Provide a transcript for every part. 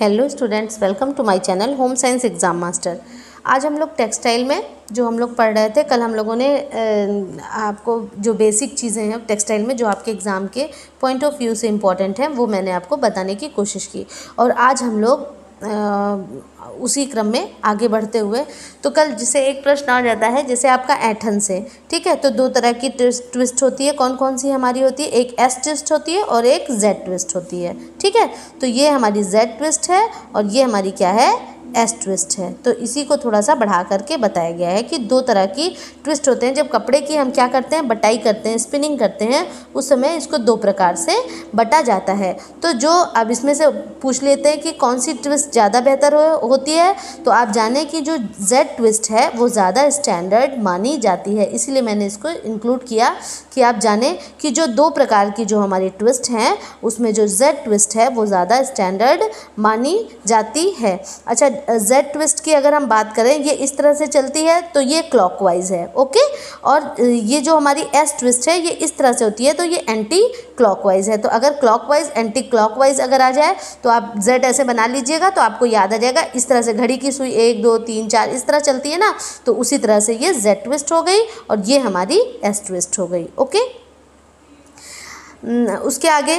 Hello students, welcome to my channel home science exam master. आज हम लोग textile में जो हम लोग पढ़ रहे थे, कल हम लोगों ने आपको जो बेसिक चीज़ें हैं टेक्सटाइल में, जो आपके एग्ज़ाम के पॉइंट ऑफ़ व्यू से इंपॉर्टेंट हैं, वो मैंने आपको बताने की कोशिश की। और आज हम लोग उसी क्रम में आगे बढ़ते हुए। तो कल जिसे एक प्रश्न आ जाता है, जैसे आपका ऐठन से, ठीक है? तो दो तरह की ट्विस्ट ट्विस्ट होती है। कौन कौन सी हमारी होती है? एक एस ट्विस्ट होती है और एक जेड ट्विस्ट होती है, ठीक है? तो ये हमारी जेड ट्विस्ट है और ये हमारी क्या है? एस ट्विस्ट है। तो इसी को थोड़ा सा बढ़ा करके बताया गया है कि दो तरह की ट्विस्ट होते हैं। जब कपड़े की हम क्या करते हैं? बटाई करते हैं स्पिनिंग करते हैं उस समय इसको दो प्रकार से बटा जाता है। तो जो अब इसमें से पूछ लेते हैं कि कौन सी ट्विस्ट ज़्यादा बेहतर हो, होती है? तो आप जाने कि जो जेड ट्विस्ट है वो ज़्यादा स्टैंडर्ड मानी जाती है। इसीलिए मैंने इसको इंक्लूड किया कि आप जाने कि जो दो प्रकार की जो हमारी ट्विस्ट हैं उसमें जो जेड ट्विस्ट है वो ज़्यादा स्टैंडर्ड मानी जाती है। अच्छा जेड ट्विस्ट की अगर हम बात करें, ये इस तरह से चलती है तो ये क्लॉकवाइज है, ओके? और ये जो हमारी एस ट्विस्ट है, ये इस तरह से होती है तो ये एंटी क्लॉकवाइज है। तो अगर क्लॉकवाइज एंटी क्लॉकवाइज अगर आ जाए तो आप जेड ऐसे बना लीजिएगा तो आपको याद आ जाएगा, इस तरह से घड़ी की सुई एक, दो, तीन, चार, इस तरह चलती है ना तो उसी तरह से ये जेड ट्विस्ट हो गई, और ये हमारी एस ट्विस्ट हो गई, ओके? उसके आगे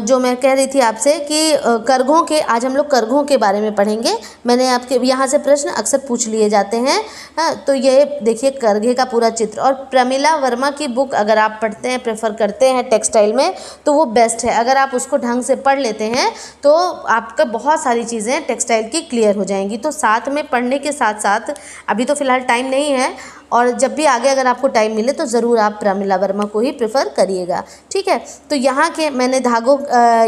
जो मैं कह रही थी आपसे कि करघों के, आज हम लोग करघों के बारे में पढ़ेंगे। मैंने आपके, यहाँ से प्रश्न अक्सर पूछ लिए जाते हैं। तो ये देखिए, करघे का पूरा चित्र। और प्रमिला वर्मा की बुक अगर आप पढ़ते हैं, प्रेफर करते हैं टेक्सटाइल में तो वो बेस्ट है। अगर आप उसको ढंग से पढ़ लेते हैं तो आपका बहुत सारी चीज़ें टेक्सटाइल की क्लियर हो जाएँगी। तो साथ में पढ़ने के साथ साथ अभी तो फ़िलहाल टाइम नहीं है और जब भी आगे अगर आपको टाइम मिले तो ज़रूर आप प्रमिला वर्मा को ही प्रेफर करिएगा। ठीक है? तो यहाँ के मैंने धागों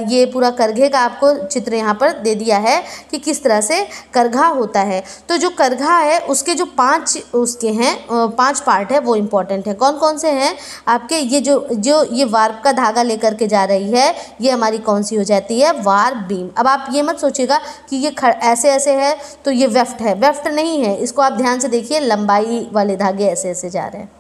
ये पूरा करघे का आपको चित्र यहाँ पर दे दिया है कि किस तरह से करघा होता है। तो जो करघा है, उसके जो पाँच, उसके हैं पाँच पार्ट है, वो इम्पोर्टेंट है। कौन कौन से हैं? आपके ये जो जो ये वार्प का धागा लेकर के जा रही है, ये हमारी कौन सी हो जाती है? वार बीम अब आप ये मत सोचिएगा कि ये ऐसे ऐसे है तो ये वेफ्ट है। वेफ्ट नहीं है। इसको आप ध्यान से देखिए, लंबाई वाले धागे ऐसे ऐसे जा रहे हैं।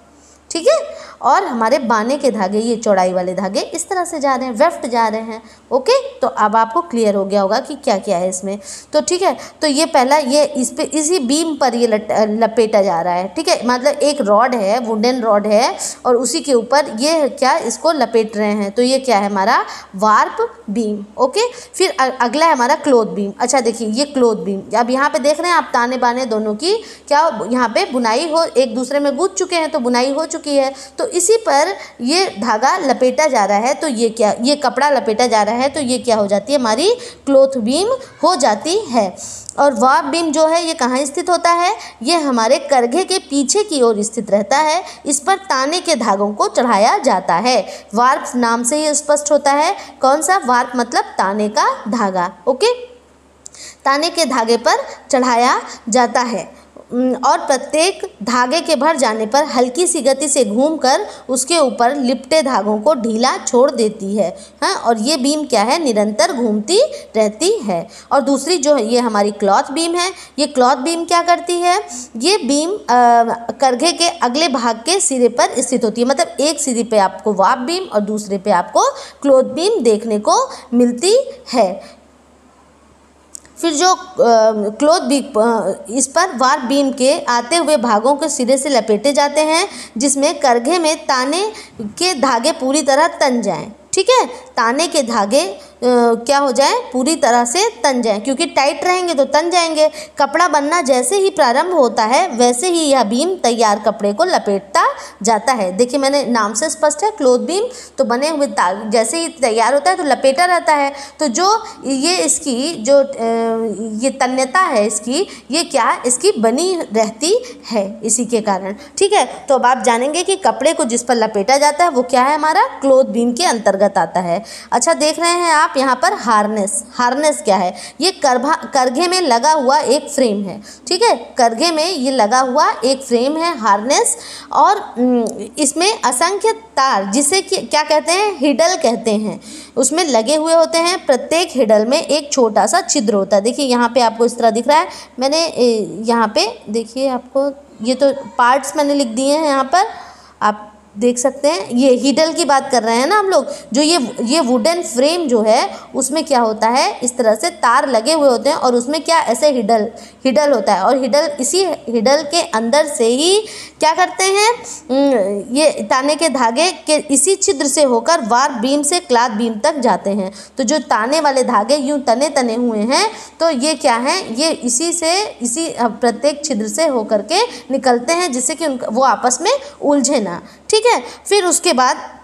ठीक है? और हमारे बाने के धागे ये चौड़ाई वाले धागे इस तरह से जा रहे हैं वेफ्ट जा रहे हैं ओके? तो अब आपको क्लियर हो गया होगा कि क्या क्या है इसमें। तो ठीक है तो ये पहला ये इस पे इसी बीम पर ये लट, लपेटा जा रहा है ठीक है? मतलब एक रॉड है वुडन रॉड है और उसी के ऊपर ये क्या इसको लपेट रहे हैं। तो ये क्या है हमारा? Warp beam okay? फिर अगला है हमारा क्लोथ बीम। अच्छा देखिए ये क्लोथ बीम। अब यहाँ पे देख रहे हैं आप ताने बाने दोनों की क्या यहाँ पे बुनाई हो एक दूसरे में गूंज चुके हैं तो बुनाई हो चुकी है। तो इसी पर ये धागा लपेटा जा रहा है तो ये क्या, ये कपड़ा लपेटा जा रहा है तो ये क्या हो जाती है, हमारी क्लोथ बीम हो जाती है। और वाप बीम जो है, ये कहाँ स्थित होता है? ये हमारे करघे के पीछे की ओर स्थित रहता है, इस पर ताने के धागों को चढ़ाया जाता है। वार्प नाम से ही स्पष्ट होता है। कौन सा? वार्प मतलब ताने का धागा, ओके? ताने के धागे पर चढ़ाया जाता है। और प्रत्येक धागे के भर जाने पर हल्की सी गति से घूमकर उसके ऊपर लिपटे धागों को ढीला छोड़ देती है। हाँ और ये बीम क्या है? निरंतर घूमती रहती है। और दूसरी जो है, ये हमारी क्लॉथ बीम है। ये क्लॉथ बीम क्या करती है? ये बीम करघे के अगले भाग के सिरे पर स्थित होती है। मतलब एक सिरे पे आपको वाप बीम और दूसरे पे आपको क्लॉथ बीम देखने को मिलती है। फिर जो क्लोथ भी इस पर वार बीम के आते हुए भागों के सिरे से लपेटे जाते हैं, जिसमें करघे में ताने के धागे पूरी तरह तन जाएँ। ठीक है? ताने के धागे क्या हो जाए? पूरी तरह से तन जाए, क्योंकि टाइट रहेंगे तो तन जाएँगे। कपड़ा बनना जैसे ही प्रारंभ होता है, वैसे ही यह बीम तैयार कपड़े को लपेटता जाता है। देखिए, मैंने नाम से स्पष्ट है, क्लोथ बीम तो बने हुए जैसे ही तैयार होता है तो लपेटा रहता है। तो जो ये इसकी, जो ये तन्यता है इसकी, ये क्या इसकी बनी रहती है इसी के कारण। ठीक है? तो अब आप जानेंगे कि कपड़े को जिस पर लपेटा जाता है, वो क्या है हमारा? क्लोथ बीम के अंतर्गत आता है। अच्छा देख रहे हैं आप आप यहाँ पर हार्नेस हार्नेस क्या है? ये करभा, करघे में लगा हुआ एक फ्रेम है। ठीक है? करघे में ये लगा हुआ एक फ्रेम है हार्नेस और इसमें असंख्य तार, जिसे क्या कहते हैं? हिडल कहते हैं। उसमें लगे हुए होते हैं। प्रत्येक हिडल में एक छोटा सा छिद्र होता है। देखिए, यहाँ पे आपको इस तरह दिख रहा है। मैंने यहाँ पे, देखिए आपको, ये तो पार्ट्स मैंने लिख दिए हैं यहाँ पर। आप देख सकते हैं। ये हिडल की बात कर रहे हैं ना हम लोग। जो ये ये वुडन फ्रेम जो है, उसमें क्या होता है? इस तरह से तार लगे हुए होते हैं और उसमें क्या ऐसे हिडल हिडल होता है। और हिडल, इसी हिडल के अंदर से ही क्या करते हैं? ये ताने के धागे के इसी छिद्र से होकर वार बीम से क्लाथ बीम तक जाते हैं। तो जो ताने वाले धागे यूँ तने तने हुए हैं तो ये क्या है? ये इसी से, इसी प्रत्येक छिद्र से होकर के निकलते हैं, जिससे कि वो आपस में उलझे ना। ठीक है? फिर उसके बाद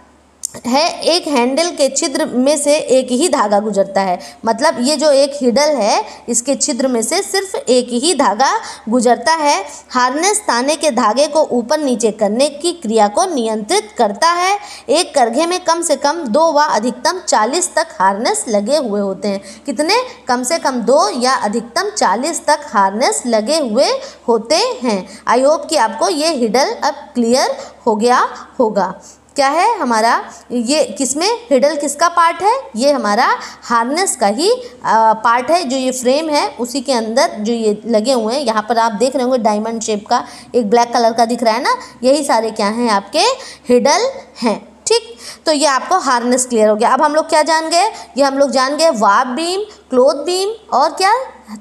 है, एक हैंडल के छिद्र में से एक ही धागा गुजरता है। मतलब ये जो एक हिडल है, इसके छिद्र में से सिर्फ़ एक ही धागा गुजरता है। हार्नेस ताने के धागे को ऊपर नीचे करने की क्रिया को नियंत्रित करता है। एक करघे में कम से कम दो व अधिकतम चालीस तक हार्नेस लगे हुए होते हैं। कितने? कम से कम दो या अधिकतम चालीस तक हार्नेस लगे हुए होते हैं। आई होप कि आपको ये हिडल अब क्लियर हो गया होगा। क्या है हमारा ये किसमें हिडल किसका पार्ट है? ये हमारा हार्नेस का ही आ, पार्ट है जो ये फ्रेम है उसी के अंदर जो ये लगे हुए हैं। यहाँ पर आप देख रहे होंगे डायमंड शेप का एक ब्लैक कलर का दिख रहा है ना? यही सारे क्या हैं आपके हिडल हैं। ठीक? तो ये आपको हार्नेस क्लियर हो गया। अब हम लोग क्या जान गए? ये हम लोग जान गए वाप बीम क्लोथ बीम और क्या?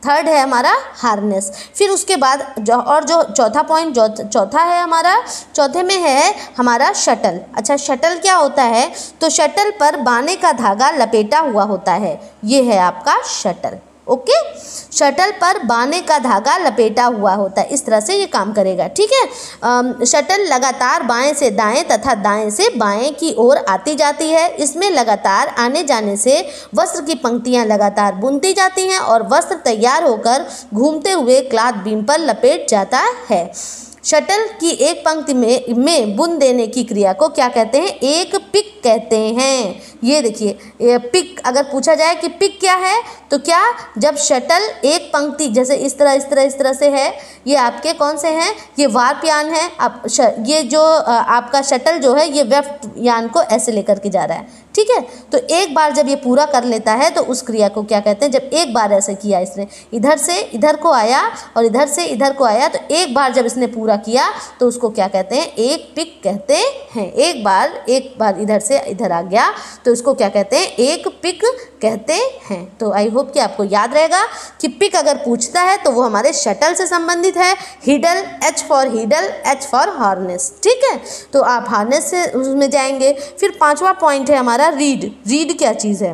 थर्ड है हमारा हार्नेस फिर उसके बाद जो और जो चौथा पॉइंट चौथा है हमारा, चौथे में है हमारा शटल अच्छा शटल क्या होता है? तो शटल पर बाने का धागा लपेटा हुआ होता है। ये है आपका शटल ओके? शटल पर बाने का धागा लपेटा हुआ होता है। इस तरह से ये काम करेगा, ठीक है? शटल लगातार बाएँ से दाएँ तथा दाएँ से बाएँ की ओर आती जाती है। इसमें लगातार आने जाने से वस्त्र की पंक्तियाँ लगातार बुनती जाती हैं और वस्त्र तैयार होकर घूमते हुए क्लाथ बीम पर लपेट जाता है। शटल की एक पंक्ति में में बुन देने की क्रिया को क्या कहते हैं? एक पिक कहते हैं। ये देखिए पिक अगर पूछा जाए कि पिक क्या है तो क्या जब शटल एक पंक्ति, जैसे इस तरह इस तरह इस तरह से है, ये आपके कौन से हैं? ये वार्प यान है, आप ये जो आपका शटल जो है, ये वेफ्ट यान को ऐसे लेकर के जा रहा है, ठीक है? तो एक बार जब ये पूरा कर लेता है तो उस क्रिया को क्या कहते हैं? जब एक बार ऐसे किया इसने, इधर से, इधर को आया और इधर से, इधर को आया तो एक बार जब इसने पूरा किया तो उसको क्या कहते हैं? एक पिक कहते हैं। एक बार एक बार इधर से इधर आ गया तो इसको क्या कहते हैं? एक पिक कहते हैं। तो आई होप कि आपको याद रहेगा कि पिक अगर पूछता है तो वो हमारे शटल से संबंधित है। Heddle H for heddle H for harness ठीक है? तो आप हार्नेस से उसमें जाएँगे। फिर पांचवा पॉइंट है हमारा रीड रीड क्या चीज़ है?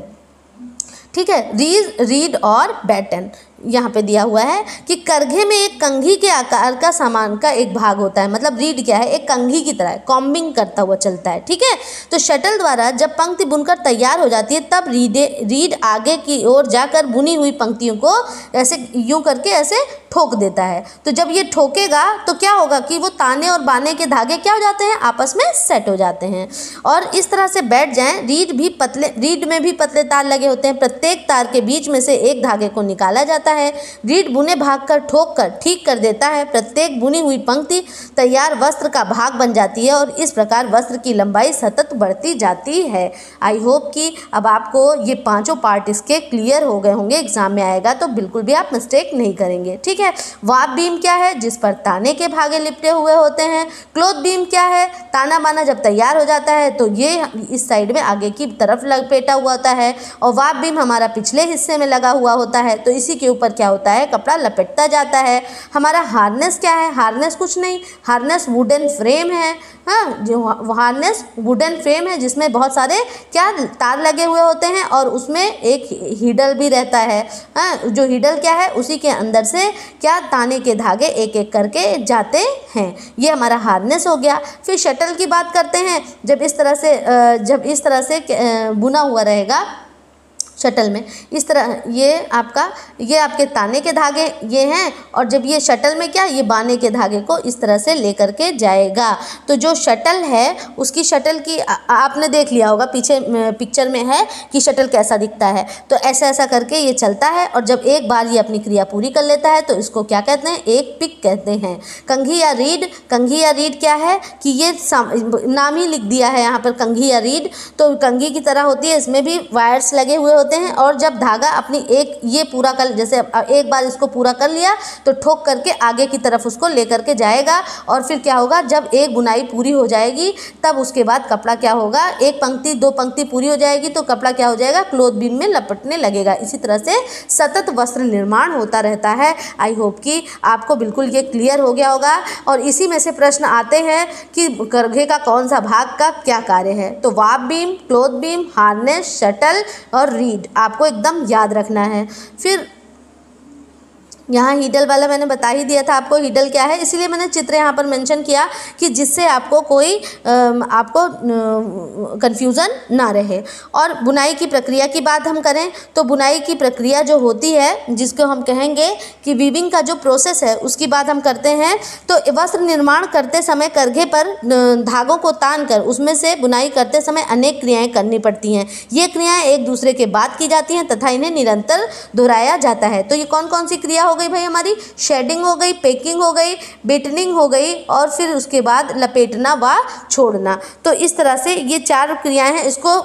ठीक है? रीड रीड और बैटन यहाँ पे दिया हुआ है कि करघे में एक कंघी के आकार का सामान का एक भाग होता है मतलब रीड क्या है, एक कंघी की तरह, कॉम्बिंग करता हुआ चलता है, ठीक है? तो शटल द्वारा जब पंक्ति बुनकर तैयार हो जाती है, तब रीडे रीड आगे की ओर जाकर बुनी हुई पंक्तियों को ऐसे यूँ करके ऐसे ठोक देता है। तो जब ये ठोकेगा तो क्या होगा कि वो ताने और बाने के धागे क्या हो जाते हैं? आपस में सेट हो जाते हैं। और इस तरह से बैठ जाएँ रीड भी पतले रीड में भी पतले तार लगे होते हैं। प्रत्येक तार के बीच में से एक धागे को निकाला जाता है। रीड बुने भाग कर ठोक कर ठीक कर देता है। प्रत्येक बुनी हुई पंक्ति तैयार वस्त्र का भाग बन जाती है और इस प्रकार वस्त्र की लंबाई सतत बढ़ती जाती है। आई होप कि अब आपको ये पाँचों पार्ट इसके क्लियर हो गए होंगे। एग्ज़ाम में आएगा तो बिल्कुल भी आप मिस्टेक नहीं करेंगे। ठीक है है? वाप बीम क्या है? जिस पर ताने के भागे लिपटे हुए होते हैं। क्लोथ बीम क्या है? ताना बाना जब तैयार हो जाता है तो ये इस साइड में आगे की तरफ़ लपेटा हुआ होता है और वाप बीम हमारा पिछले हिस्से में लगा हुआ होता है। तो इसी के ऊपर क्या होता है? कपड़ा लपेटता जाता है। हमारा हार्नेस क्या है? हार्नेस कुछ नहीं। हार्नेस वुडन फ्रेम है। हाँ जो हार्नेस वुडन फ्रेम है, जिसमें बहुत सारे क्या तार लगे हुए होते हैं और उसमें एक हीडल भी रहता है। हाँ जो हीडल क्या है? उसी के अंदर से क्या ताने के धागे एक एक करके जाते हैं? ये हमारा हार्नेस हो गया। फिर शटल की बात करते हैं। जब इस तरह से जब इस तरह से बुना हुआ रहेगा शटल में। इस तरह ये आपका ये आपके ताने के धागे ये हैं और जब ये शटल में क्या ये बाने के धागे को इस तरह से लेकर के जाएगा। तो जो शटल है उसकी शटल की आ, आपने देख लिया होगा पीछे पिक्चर में है कि शटल कैसा दिखता है। तो ऐसा ऐसा करके ये चलता है और जब एक बार ये अपनी क्रिया पूरी कर लेता है तो इसको क्या कहते हैं? एक पिक कहते हैं। कंघी या रीड कंघी या रीड क्या है कि ये नाम ही लिख दिया है यहाँ पर कंघी या रीड तो कंघी की तरह होती है इसमें भी वायर्स लगे हुए होते होते हैं और जब धागा अपनी एक, ये पूरा कर, जैसे एक बार इसको पूरा कर लिया तो ठोक करके आगे की तरफ़ उसको लेकर के जाएगा और फिर क्या होगा, जब एक बुनाई पूरी हो जाएगी, तब उसके बाद कपड़ा क्या होगा, एक पंक्ति, दो पंक्ति पूरी हो जाएगी तो कपड़ा क्या हो जाएगा, क्लोथ बीम में लपटने लगेगा। इसी तरह से सतत वस्त्र निर्माण होता रहता है। आई होप कि आपको बिल्कुल ये क्लियर हो गया होगा। और इसी में से प्रश्न आते हैं कि करघे का कौन सा भाग का क्या कार्य है? तो warp beam, cloth beam, harness, shuttle और रीड आपको एकदम याद रखना है। फिर यहाँ हीडल वाला मैंने बता ही दिया था आपको हीडल क्या है, इसीलिए मैंने चित्र यहाँ पर मेंशन किया कि जिससे आपको कोई आपको कन्फ्यूज़न ना रहे। और बुनाई की प्रक्रिया की बात हम करें तो बुनाई की प्रक्रिया जो होती है, जिसको हम कहेंगे कि वीविंग का जो प्रोसेस है, उसकी बात हम करते हैं तो वस्त्र निर्माण करते समय करघे पर धागों को तान कर, उसमें से बुनाई करते समय अनेक क्रियाएँ करनी पड़ती हैं। ये क्रियाएँ एक दूसरे के बाद की जाती हैं तथा इन्हें निरंतर दोहराया जाता है। तो ये कौन कौन सी क्रिया हो गई भाई हमारी शेडिंग हो गई पेकिंग हो गई बेटनिंग हो गई और फिर उसके बाद लपेटना व छोड़ना। तो इस तरह से ये चार क्रियाएँ हैं, इसको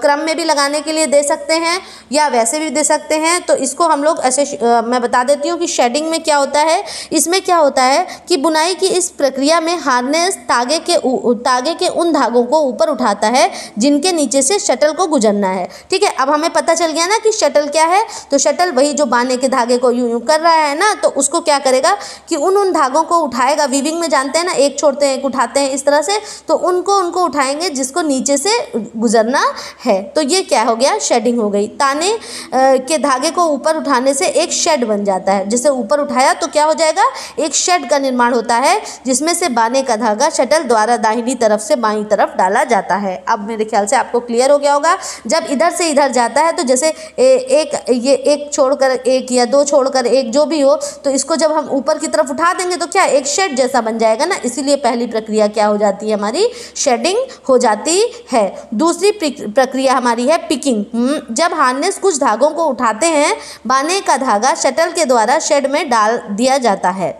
क्रम में भी लगाने के लिए दे सकते हैं या वैसे भी दे सकते हैं। तो इसको हम लोग ऐसे मैं बता देती हूँ कि शेडिंग में क्या होता है, इसमें क्या होता है कि बुनाई की इस प्रक्रिया में हार्नेस तागे के तागे के उन धागों को ऊपर उठाता है, जिनके नीचे से शटल को गुजरना है। ठीक है, अब हमें पता चल गया ना कि शटल क्या है तो शटल वही जो बाने के धागे को यूँ यूँ कर रहा है ना तो उसको क्या करेगा कि उन उन धागों को उठाएगा। वीविंग में जानते हैं ना, एक छोड़ते हैं, एक उठाते हैं, इस तरह से। तो उनको उनको उठाएँगे, जिसको नीचे से गुजरना है। तो ये क्या हो गया? शेडिंग हो गई। ताने के धागे को ऊपर उठाने से एक शेड बन जाता है। जिसे ऊपर उठाया तो क्या हो जाएगा? एक शेड का निर्माण होता है, जिसमें से बाने का धागा शटल द्वारा दाहिनी तरफ़ से बाई तरफ़ डाला जाता है। अब मेरे ख्याल से आपको क्लियर हो गया होगा। जब इधर से इधर जाता है तो जैसे एक, ये एक छोड़कर एक या दो छोड़कर एक, जो भी हो तो इसको जब हम ऊपर की तरफ़ उठा देंगे तो क्या एक शेड जैसा बन जाएगा ना? इसीलिए पहली प्रक्रिया क्या हो जाती है हमारी? शेडिंग हो जाती है। दूसरी प्रक्रिया हमारी है पिकिंग हम्म, जब हार्नेस कुछ धागों को उठाते हैं बाने का धागा शटल के द्वारा शेड में डाल दिया जाता है।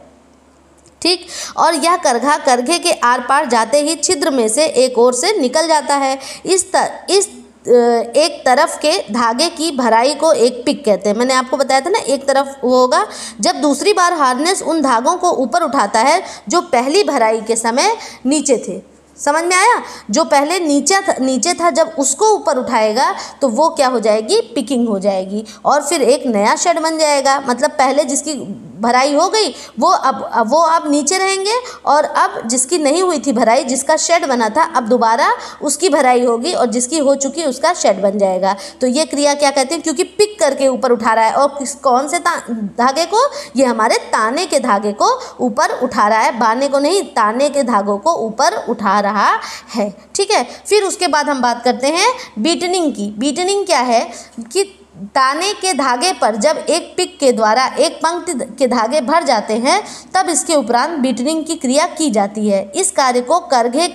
ठीक? और यह करघा करघे के आर पार जाते ही छिद्र में से एक ओर से निकल जाता है। इस तर, इस एक तरफ़ के धागे की भराई को एक पिक कहते हैं। मैंने आपको बताया था ना, एक तरफ़ वो होगा। जब दूसरी बार हार्नेस उन धागों को ऊपर उठाता है, जो पहली भराई के समय नीचे थे। समझ में आया? जो पहले नीचे था नीचे था, जब उसको ऊपर उठाएगा तो वो क्या हो जाएगी? पिकिंग हो जाएगी। और फिर एक नया शेड बन जाएगा। मतलब पहले जिसकी भराई हो गई, वो अब वो अब नीचे रहेंगे, और अब जिसकी नहीं हुई थी भराई, जिसका शेड बना था, अब दोबारा उसकी भराई होगी, और जिसकी हो चुकी, उसका शेड बन जाएगा। तो ये क्रिया क्या कहते हैं? क्योंकि पिक करके ऊपर उठा रहा है, और किस, कौन से धागे को? ये हमारे ताने के धागे को ऊपर उठा रहा है। बाने को नहीं, ताने के धागों को ऊपर उठा रहा है। ठीक है? फिर उसके बाद हम बात करते हैं बीटनिंग की। बीटनिंग क्या है? कि ताने के धागे पर जब एक पिक के द्वारा एक पंक्ति के धागे भर जाते हैं, तब इसके उपरांत बीटनिंग की क्रिया की जाती है। इस कार्य को करघे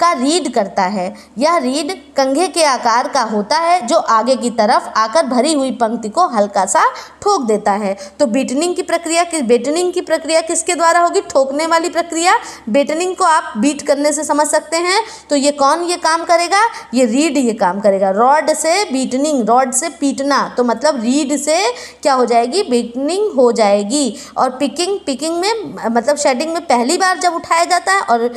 का रीड करता है। यह रीड कंघे के आकार का होता है, जो आगे की तरफ़ आकर भरी हुई पंक्ति को हल्का सा ठोक देता है। तो बेटनिंग की प्रक्रिया किस बेटनिंग की प्रक्रिया किसके द्वारा होगी? ठोकने वाली प्रक्रिया। बेटनिंग को आप बीट करने से समझ सकते हैं। तो ये कौन ये काम करेगा? ये रीड ये काम करेगा। रॉड से बीटनिंग रॉड से पीटना। तो मतलब रीड से क्या हो जाएगी? बीटनिंग हो जाएगी। और पिकिंग पिकिंग में मतलब शेडिंग में पहली बार जब उठाया जाता है और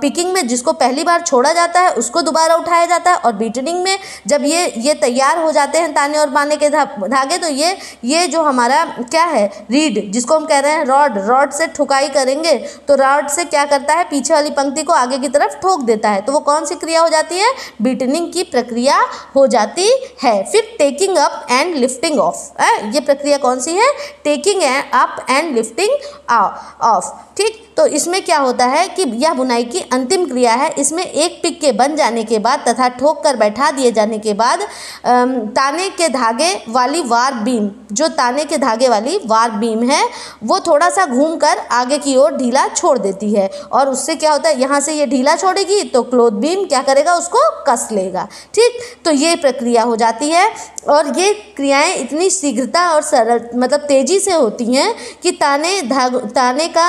पिकिंग में जिसको पहली बार छोड़ा जाता है, उसको दोबारा उठाया जाता है और बीटनिंग में जब ये ये तैयार हो जाते हैं ताने और बाने के धागे तो ये ये जो हमारा क्या है रीड जिसको हम कह रहे हैं रॉड रॉड से ठुकाई करेंगे तो रॉड से क्या करता है, पीछे वाली पंक्ति को आगे की तरफ़ ठोक देता है तो वो कौन सी क्रिया हो जाती है बीटनिंग की प्रक्रिया हो जाती है। फिर taking up and lifting off ये प्रक्रिया कौन सी है taking up and lifting off ठीक? तो इसमें क्या होता है कि यह बुनाई की अंतिम क्रिया है। इसमें एक पिक के बन जाने के बाद तथा ठोक कर बैठा दिए जाने के बाद ताने के धागे वाली वार बीम, जो ताने के धागे वाली वार बीम है, वो थोड़ा सा घूम कर आगे की ओर ढीला छोड़ देती है। और उससे क्या होता है, यहाँ से ये ढीला छोड़ेगी तो क्लोथ बीम क्या करेगा, उसको कस लेगा। ठीक? तो ये प्रक्रिया हो जाती है। और ये क्रियाएँ इतनी शीघ्रता और सरल मतलब तेज़ी से होती हैं कि ताने धाग, ताने का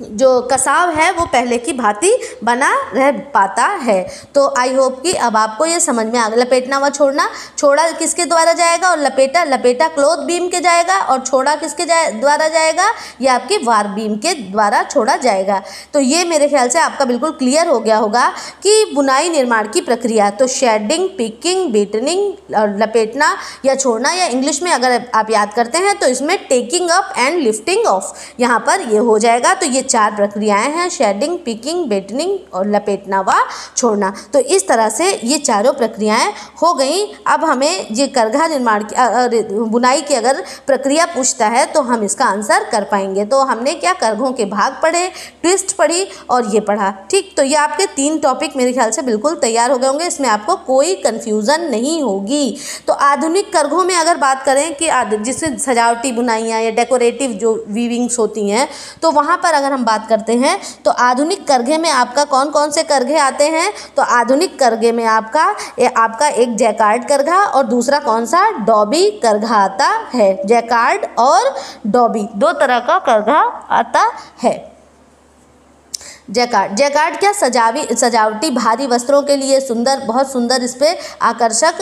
जो कसाव है वो पहले की भांति बना रह पाता है। तो आई होप कि अब आपको ये समझ में आ गया। लपेटना व छोड़ना, छोड़ा किसके द्वारा जाएगा और लपेटा लपेटा क्लोथ बीम के जाएगा और छोड़ा किसके जाए, द्वारा जाएगा? ये आपकी वार बीम के द्वारा छोड़ा जाएगा। तो ये मेरे ख्याल से आपका बिल्कुल क्लियर हो गया होगा कि बुनाई निर्माण की प्रक्रिया तो शेडिंग पिकिंग बीटनिंग और लपेटना या छोड़ना या इंग्लिश में अगर आप याद करते हैं तो इसमें taking up and lifting off यहाँ पर ये हो जाएगा। तो ये चार प्रक्रियाएँ हैं शेडिंग पिकिंग बेटनिंग और लपेटना व छोड़ना। तो इस तरह से ये चारों प्रक्रियाएँ हो गई। अब हमें ये करघा निर्माण की बुनाई की अगर प्रक्रिया पूछता है तो हम इसका आंसर कर पाएँगे। तो हमने क्या करघों के भाग पढ़े, ट्विस्ट पढ़ी और ये पढ़ा। ठीक तो ये आपके तीन टॉपिक मेरे ख्याल से बिल्कुल तैयार हो गए होंगे। इसमें आपको कोई कन्फ्यूज़न नहीं होगी। तो आधुनिक करघों में अगर बात करें कि जिससे सजावटी बुनाइयाँ या डेकोरेटिव जो वीविंग्स होती हैं तो वहाँ पर अगर हम बात करते हैं तो आधुनिक करघे में आपका कौन कौन से करघे आते हैं? तो आधुनिक करघे में आपका ए, आपका एक जैकार्ड करघा और दूसरा कौन सा डॉबी करघा आता है। जैकार्ड और डॉबी दो तरह का करघा आता है। जैकार्ड जैकार्ड क्या सजावी सजावटी भारी वस्त्रों के लिए सुंदर, बहुत सुंदर इस पर आकर्षक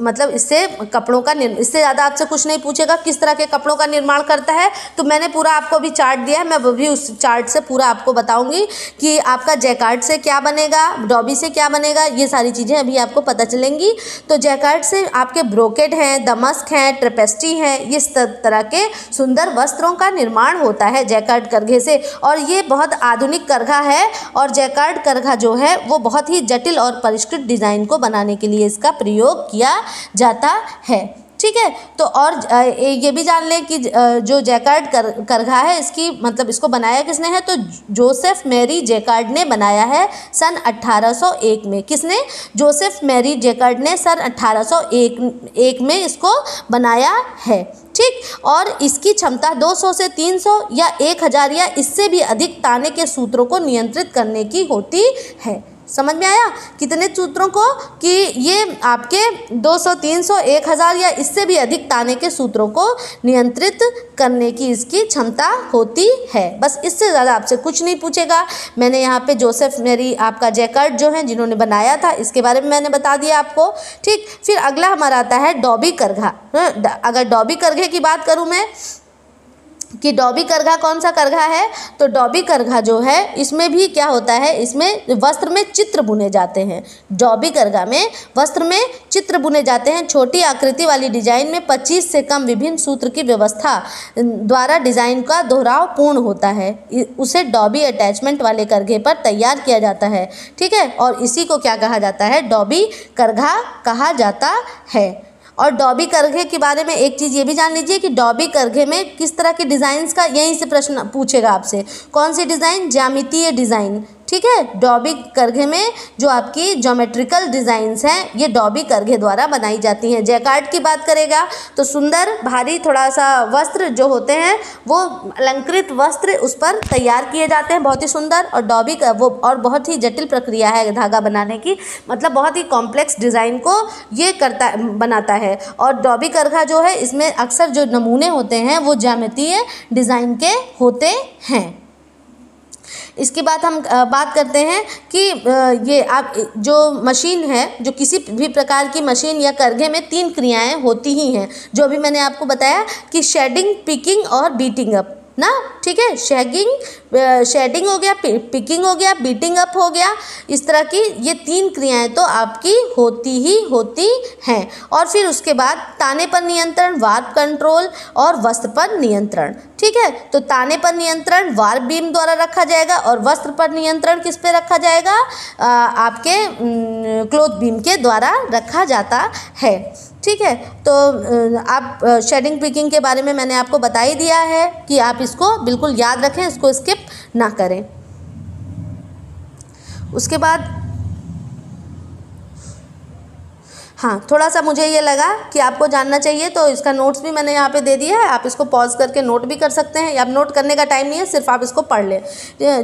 मतलब इससे कपड़ों का इससे ज़्यादा आपसे कुछ नहीं पूछेगा किस तरह के कपड़ों का निर्माण करता है। तो मैंने पूरा आपको भी चार्ट दिया है, मैं वो भी उस चार्ट से पूरा आपको बताऊँगी कि आपका जैकार्ड से क्या बनेगा, डॉबी से क्या बनेगा, ये सारी चीज़ें अभी आपको पता चलेंगी। तो जैकार्ड से आपके ब्रोकेड हैं, दमस्क हैं, ट्रपेस्टी हैं इस तरह के सुंदर वस्त्रों का निर्माण होता है जैकार्ड करघे से। और ये बहुत आधुनिक आधुनिक करघा है और जैकार्ड करघा जो है, वो बहुत ही जटिल और परिष्कृत डिज़ाइन को बनाने के लिए इसका प्रयोग किया जाता है। ठीक है? तो और ये भी जान लें कि जो जैकार्ड कर, करघा है, इसकी मतलब इसको बनाया किसने है? तो जोसेफ मैरी जैकार्ड ने बनाया है सन 1801 में। किसने? जोसेफ मैरी जैकार्ड ने सन 1801 एक में इसको बनाया है। ठीक? और इसकी क्षमता 200 से 300 या 1000 या इससे भी अधिक ताने के सूत्रों को नियंत्रित करने की होती है। समझ में आया? कितने सूत्रों को कि ये आपके 200, 300, 1000 या इससे भी अधिक ताने के सूत्रों को नियंत्रित करने की इसकी क्षमता होती है। बस इससे ज़्यादा आपसे कुछ नहीं पूछेगा। मैंने यहाँ पे जोसेफ मेरी आपका जैकर्ट जो है जिन्होंने बनाया था इसके बारे में मैंने बता दिया आपको। ठीक फिर अगला हमारा आता है डॉबी करघा। हाँ, अगर डॉबी करघे की बात करूँ मैं कि डॉबी करघा कौन सा करघा है? तो डॉबी करघा जो है, इसमें भी क्या होता है? इसमें वस्त्र में चित्र बुने जाते हैं। डॉबी करघा में वस्त्र में चित्र बुने जाते हैं। छोटी आकृति वाली डिज़ाइन में 25 से कम विभिन्न सूत्र की व्यवस्था द्वारा डिज़ाइन का दोहराव पूर्ण होता है। उसे डॉबी अटैचमेंट वाले करघे पर तैयार किया जाता है। ठीक है? और इसी को क्या कहा जाता है? डॉबी करघा कहा जाता है। और डॉबी करघे के बारे में एक चीज़ ये भी जान लीजिए कि डॉबी करघे में किस तरह के डिज़ाइंस का, यहीं से प्रश्न पूछेगा आपसे। कौन सी डिज़ाइन? ज्यामितीय डिज़ाइन। ठीक है? डॉबी करघे में जो आपकी जोमेट्रिकल डिज़ाइंस हैं, ये डॉबी करघे द्वारा बनाई जाती हैं। जैकार्ड की बात करेगा तो सुंदर, भारी थोड़ा सा वस्त्र जो होते हैं, वो अलंकृत वस्त्र उस पर तैयार किए जाते हैं। बहुत ही सुंदर और डॉबी का, वो और बहुत ही जटिल प्रक्रिया है धागा बनाने की। मतलब बहुत ही कॉम्प्लेक्स डिज़ाइन को ये करता, बनाता है। और डॉबी करघा जो है, इसमें अक्सर जो नमूने होते हैं, वो ज्यामितीय डिज़ाइन के होते हैं। इसके बाद हम बात करते हैं कि ये आप, जो मशीन है, जो किसी भी प्रकार की मशीन या करघे में तीन क्रियाएँ होती ही हैं, जो अभी मैंने आपको बताया कि शेडिंग पिकिंग और बीटिंग अप ना ठीक है? शेगिंग शेडिंग हो गया पिकिंग हो गया बीटिंग अप हो गया इस तरह की ये तीन क्रियाएँ तो आपकी होती ही होती हैं। और फिर उसके बाद ताने पर नियंत्रण वार्प कंट्रोल और वस्त्र पर नियंत्रण ठीक है? तो ताने पर नियंत्रण वार्प बीम द्वारा रखा जाएगा और वस्त्र पर नियंत्रण किस पे रखा जाएगा? आ, आपके क्लोथ बीम के द्वारा रखा जाता है। ठीक है? तो आप शेडिंग पिकिंग के बारे में मैंने आपको बता ही दिया है कि आप इसको बिल्कुल याद रखें, इसको स्किप ना करें। उसके बाद हाँ थोड़ा सा मुझे ये लगा कि आपको जानना चाहिए तो इसका नोट्स भी मैंने यहाँ पे दे दिया है। आप इसको पॉज करके नोट भी कर सकते हैं। अब नोट करने का टाइम नहीं है, सिर्फ़ आप इसको पढ़ लें।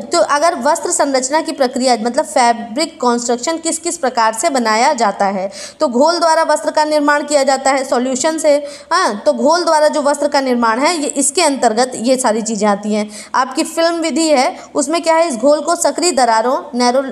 तो अगर वस्त्र संरचना की प्रक्रिया मतलब फैब्रिक कॉन्स्ट्रक्शन किस किस प्रकार से बनाया जाता है? तो घोल द्वारा वस्त्र का निर्माण किया जाता है सॉल्यूशन से। हाँ तो घोल द्वारा जो वस्त्र का निर्माण है, ये इसके अंतर्गत ये सारी चीज़ें आती हैं। आपकी फ़िल्म विधि है, उसमें क्या है, इस घोल को सक्रिय दरारों नैरो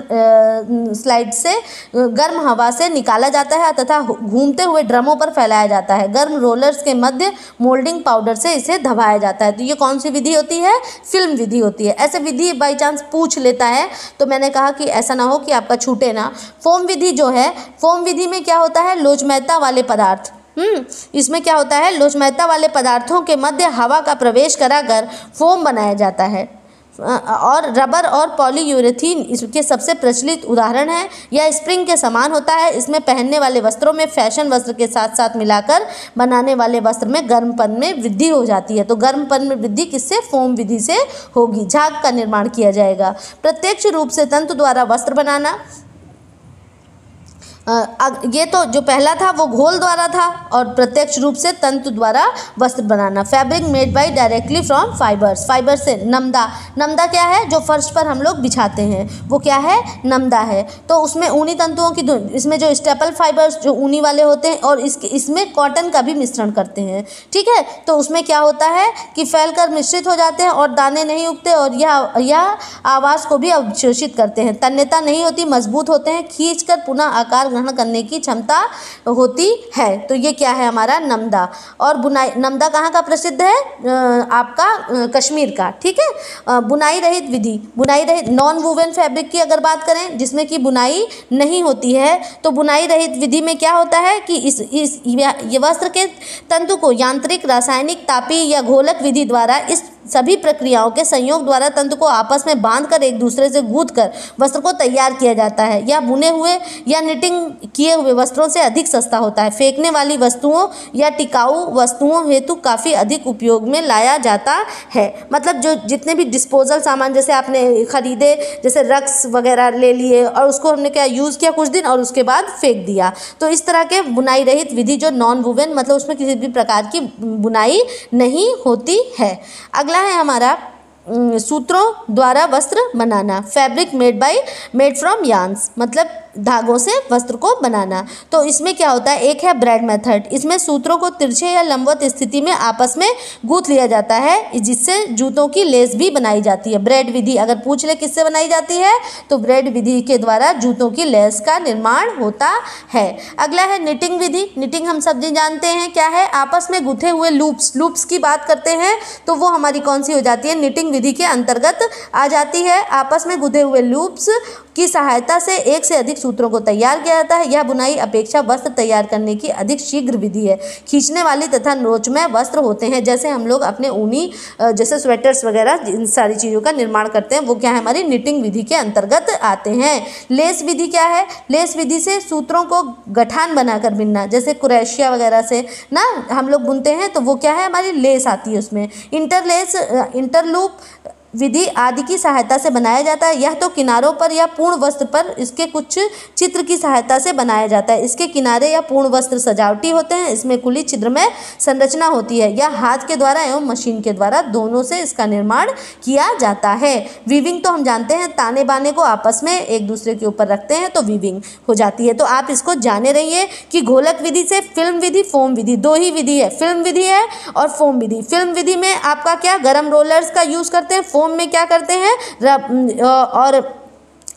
स्लाइड से, गर्म हवा से निकाला जाता है, तथा घूमते हुए ड्रमों पर फैलाया जाता है। गर्म रोलर्स के मध्य मोल्डिंग पाउडर से इसे दबाया जाता है। तो ये कौन सी विधि होती है? फ़िल्म विधि होती है। ऐसे विधि बाई चांस पूछ लेता है। तो मैंने कहा कि ऐसा ना हो कि आपका छूटे ना। फोम विधि जो है, फोम विधि में क्या होता है? लोचमयता वाले पदार्थ। हम्म इसमें क्या होता है? लोचमयता वाले पदार्थों के मध्य हवा का प्रवेश कराकर फोम बनाया जाता है। और रबर और पॉलीयूरेथीन इसके सबसे प्रचलित उदाहरण है। यह स्प्रिंग के समान होता है। इसमें पहनने वाले वस्त्रों में फ़ैशन वस्त्र के साथ साथ मिलाकर बनाने वाले वस्त्र में गर्मपन में वृद्धि हो जाती है। तो गर्मपन में वृद्धि किससे? फोम विधि से होगी। झाग का निर्माण किया जाएगा। प्रत्यक्ष रूप से तंतु द्वारा वस्त्र बनाना। ये तो जो पहला था, वो घोल द्वारा था और प्रत्यक्ष रूप से तंतु द्वारा वस्त्र बनाना। Fabric made by directly from fibers fiber से नमदा। नमदा क्या है? जो फर्श पर हम लोग बिछाते हैं। वो क्या है? नमदा है। तो उसमें ऊनी तंतुओं की इसमें जो स्टेपल फाइबर्स जो ऊनी वाले होते हैं और इसके, इसमें कॉटन का भी मिश्रण करते हैं। ठीक है? तो उसमें क्या होता है कि फैलकर मिश्रित हो जाते हैं और दाने नहीं उगते और यह यह आवाज़ को भी अवशोषित करते हैं। तन्यता नहीं होती, मज़बूत होते हैं। खींच कर पुनः आकार ग्रहण करने की क्षमता होती है। तो ये क्या है हमारा नमदा? और बुनाई, नमदा कहाँ का प्रसिद्ध है? आपका कश्मीर का, ठीक है? बुनाई रहित विधि, बुनाई रहित नॉन वुवेन फैब्रिक की अगर बात करें, जिसमें कि बुनाई नहीं होती है तो बुनाई रहित विधि में क्या होता है कि इस इस ये वस्त्र के तंतु को यांत्रिक, रासायनिक, तापी या घोलक विधि द्वारा इस सभी प्रक्रियाओं के संयोग द्वारा तंत्र को आपस में बांधकर एक दूसरे से गूंथ कर वस्त्र को तैयार किया जाता है। या बुने हुए या निटिंग किए हुए वस्त्रों से अधिक सस्ता होता है। फेंकने वाली वस्तुओं या टिकाऊ वस्तुओं हेतु काफ़ी अधिक उपयोग में लाया जाता है। मतलब जो जितने भी डिस्पोजल सामान जैसे आपने खरीदे, जैसे रक्स वगैरह ले लिए और उसको हमने क्या यूज़ किया कुछ दिन और उसके बाद फेंक दिया। तो इस तरह के बुनाई रहित विधि जो नॉन वुवेन मतलब उसमें किसी भी प्रकार की बुनाई नहीं होती है। अगला है हमारा सूत्रों द्वारा वस्त्र बनाना। Fabric made by made from yarns मतलब धागों से वस्त्र को बनाना। तो इसमें क्या होता है? एक है ब्रेड मेथड इसमें सूत्रों को तिरछे या लंबवत स्थिति में आपस में गूंथ लिया जाता है, जिससे जूतों की लेस भी बनाई जाती है। ब्रेड विधि अगर पूछ ले किससे बनाई जाती है तो ब्रेड विधि के द्वारा जूतों की लेस का निर्माण होता है। अगला है निटिंग विधि। निटिंग हम सब जानते हैं क्या है? आपस में गुथे हुए लूप्स लूप्स की बात करते हैं तो वो हमारी कौन सी हो जाती है? निटिंग विधि के अंतर्गत आ जाती है। आपस में गुथे हुए लूप्स की सहायता से एक से अधिक सूत्रों को तैयार किया जाता है। यह बुनाई अपेक्षा वस्त्र तैयार करने की अधिक शीघ्र विधि है। खींचने वाली तथा नोचमय वस्त्र होते हैं, जैसे हम लोग अपने ऊनी जैसे स्वेटर्स वगैरह इन सारी चीज़ों का निर्माण करते हैं, वो क्या है हमारी निटिंग विधि के अंतर्गत आते हैं। लेस विधि क्या है? लेस विधि से सूत्रों को गठान बनाकर बिनना, जैसे कुरैशिया वगैरह से, ना, हम लोग बुनते हैं तो वो क्या है हमारी लेस आती है उसमें। इंटरलेस इंटरलूप विधि आदि की सहायता से बनाया जाता है। यह तो किनारों पर या पूर्ण वस्त्र पर इसके कुछ चित्र की सहायता से बनाया जाता है। इसके किनारे या पूर्ण वस्त्र सजावटी होते हैं। इसमें खुली छिद्र में संरचना होती है। यह हाथ के द्वारा एवं मशीन के द्वारा दोनों से इसका निर्माण किया जाता है। वीविंग तो हम जानते हैं, ताने बाने को आपस में एक दूसरे के ऊपर रखते हैं तो वीविंग हो जाती है। तो आप इसको जाने रहिए कि घोलक विधि से फ़िल्म विधि, फोम विधि, दो ही विधि है। फ़िल्म विधि है और फोम विधि। फ़िल्म विधि में आपका क्या? गर्म रोलर्स का यूज़ करते हैं। फोम में क्या करते हैं? और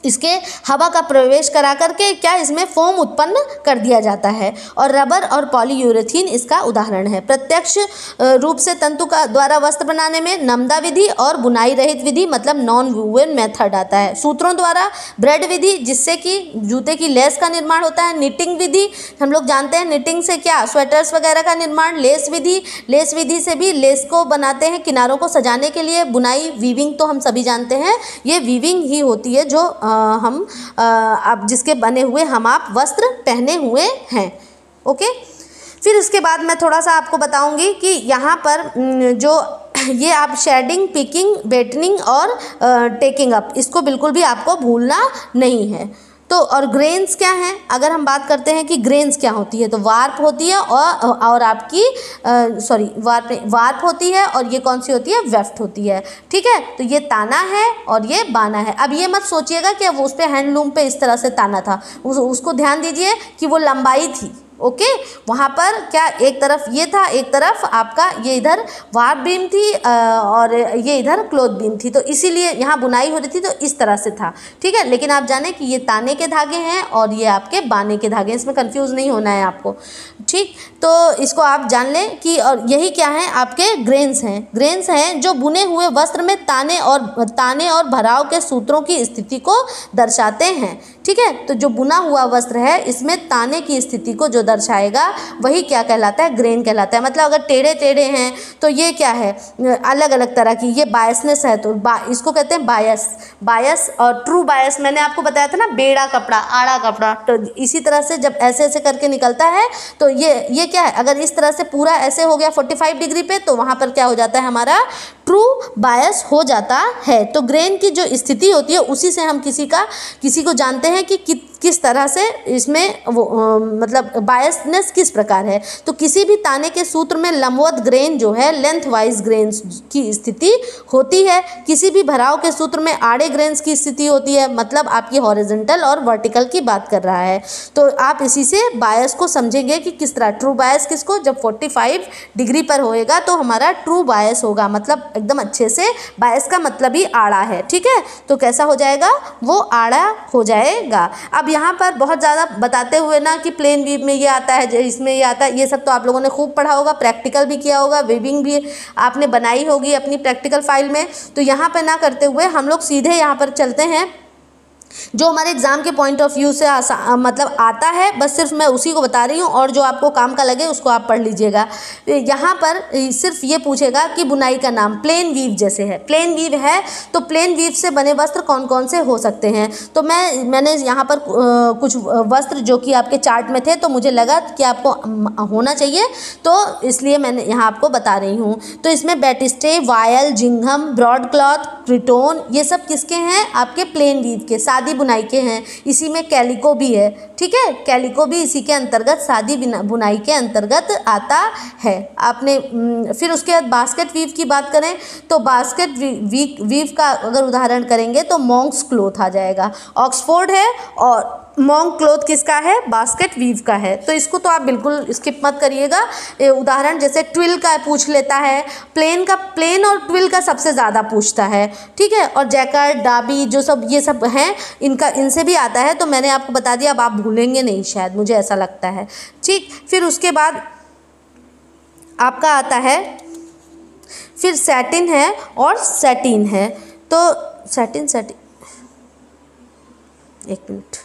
इसके हवा का प्रवेश करा करके क्या इसमें फोम उत्पन्न कर दिया जाता है? और रबर और पॉलीयूरेथीन इसका उदाहरण है। प्रत्यक्ष रूप से तंतु का द्वारा वस्त्र बनाने में नमदा विधि और बुनाई रहित विधि मतलब नॉन वूवन मेथड आता है। सूत्रों द्वारा ब्रेड विधि जिससे कि जूते की लेस का निर्माण होता है। निटिंग विधि हम लोग जानते हैं निटिंग से क्या? स्वेटर्स वगैरह का निर्माण लेस विधि। लेस विधि से भी लेस को बनाते हैं किनारों को सजाने के लिए। बुनाई वीविंग तो हम सभी जानते हैं। ये वीविंग ही होती है जो आ, हम आप जिसके बने हुए हम आप वस्त्र पहने हुए हैं, ओके? फिर उसके बाद मैं थोड़ा सा आपको बताऊँगी कि यहाँ पर जो ये आप शेडिंग पिकिंग बेटनिंग और टेकिंग अप इसको बिल्कुल भी आपको भूलना नहीं है। तो और ग्रेन्स क्या हैं? अगर हम बात करते हैं कि ग्रेन्स क्या होती है तो वार्प होती है और और आपकी सॉरी वार्प वार्प होती है और ये कौन सी होती है? वेफ्ट होती है। ठीक है? तो ये ताना है और ये बाना है। अब ये मत सोचिएगा कि वो उस पर हैंडलूम पे इस तरह से ताना था। उस, उसको ध्यान दीजिए कि वो लंबाई थी। ओके वहाँ पर क्या एक तरफ़ ये था, एक तरफ़ आपका ये इधर वार बीम थी और ये इधर क्लोथ बीम थी। तो इसीलिए यहाँ बुनाई हो रही थी तो इस तरह से था। ठीक है? लेकिन आप जाने कि ये ताने के धागे हैं और ये आपके बाने के धागे इसमें कन्फ्यूज़ नहीं होना है आपको। ठीक? तो इसको आप जान लें कि और यही क्या है? आपके ग्रेन्स हैं। ग्रेन्स हैं जो बुने हुए वस्त्र में ताने और ताने और भराव के सूत्रों की स्थिति को दर्शाते हैं। ठीक है? तो जो बुना हुआ वस्त्र है, इसमें ताने की स्थिति को जो दर्शाएगा, वही क्या कहलाता है? ग्रेन कहलाता है। मतलब अगर टेढ़े टेढ़े हैं तो ये क्या है? अलग अलग तरह की, ये बायसनेस है तो बा, इसको कहते हैं बायस। बायस और ट्रू बायस, मैंने आपको बताया था ना, बेड़ा कपड़ा, आड़ा कपड़ा तो इसी तरह से जब ऐसे ऐसे करके निकलता है तो ये ये क्या है? अगर इस तरह से पूरा ऐसे हो गया फोर्टी फाइव डिग्री पे तो वहाँ पर क्या हो जाता है? हमारा ट्रू बायस हो जाता है। तो ग्रेन की जो स्थिति होती है, उसी से हम किसी का, किसी को जानते हैं कि कि किस तरह से इसमें वो आ, मतलब बायसनेस किस प्रकार है? तो किसी भी ताने के सूत्र में लंबवत ग्रेन जो है लेंथ वाइज ग्रेन की स्थिति होती है। किसी भी भराव के सूत्र में आड़े ग्रेन्स की स्थिति होती है। मतलब आपकी हॉरिजेंटल और वर्टिकल की बात कर रहा है। तो आप इसी से बायस को समझेंगे कि किस तरह ट्रू बायस किसको? जब 45 डिग्री पर होएगा तो हमारा ट्रू बायस होगा। मतलब एकदम अच्छे से बायस का मतलब ही आड़ा है। ठीक है? तो कैसा हो जाएगा? वो आड़ा हो जाएगा। अब यहाँ पर बहुत ज़्यादा बताते हुए ना कि प्लेन वीव में ये आता है, इसमें ये आता है, ये सब तो आप लोगों ने खूब पढ़ा होगा प्रैक्टिकल भी किया होगा वीविंग भी आपने बनाई होगी अपनी प्रैक्टिकल फ़ाइल में। तो यहाँ पर ना करते हुए हम लोग सीधे यहाँ पर चलते हैं। जो हमारे एग्ज़ाम के पॉइंट ऑफ़ व्यू से आसा मतलब आता है, बस सिर्फ़ मैं उसी को बता रही हूँ और जो आपको काम का लगे उसको आप पढ़ लीजिएगा। यहाँ पर सिर्फ़ ये पूछेगा कि बुनाई का नाम प्लेन वीव जैसे है। प्लेन वीव है तो प्लेन वीव से बने वस्त्र कौन कौन से हो सकते हैं? तो मैं, मैंने यहाँ पर कुछ वस्त्र जो कि आपके चार्ट में थे तो मुझे लगा कि आपको होना चाहिए तो इसलिए मैंने यहाँ आपको बता रही हूँ। तो इसमें batiste, voile, gingham broadcloth cretonne ये सब किसके हैं? आपके प्लेन वीव के। साथ सादी बुनाई के हैं, इसी में कैलिको भी है, ठीक है? कैलिको भी इसी के अंतर्गत सादी बुनाई के अंतर्गत आता है। आपने फिर उसके बाद बास्केट वीव की बात करें तो बास्केट वीव वीव का अगर उदाहरण करेंगे तो मॉन्क्स क्लोथ आ जाएगा। ऑक्सफोर्ड है और मॉन्ग क्लोथ किसका है? बास्केट वीव का है। तो इसको तो आप बिल्कुल स्किप मत करिएगा। उदाहरण जैसे ट्विल का पूछ लेता है। प्लेन का, प्लेन और ट्विल का सबसे ज़्यादा पूछता है। ठीक है? और जैकर डाबी, जो सब, ये सब हैं, इनका, इनसे भी आता है। तो मैंने आपको बता दिया, अब आप भूलेंगे नहीं, शायद मुझे ऐसा लगता है। ठीक? फिर उसके बाद आपका आता है। फिर सैटिन है और सैटिन है। तो सैटिन सैटिन, एक मिनट।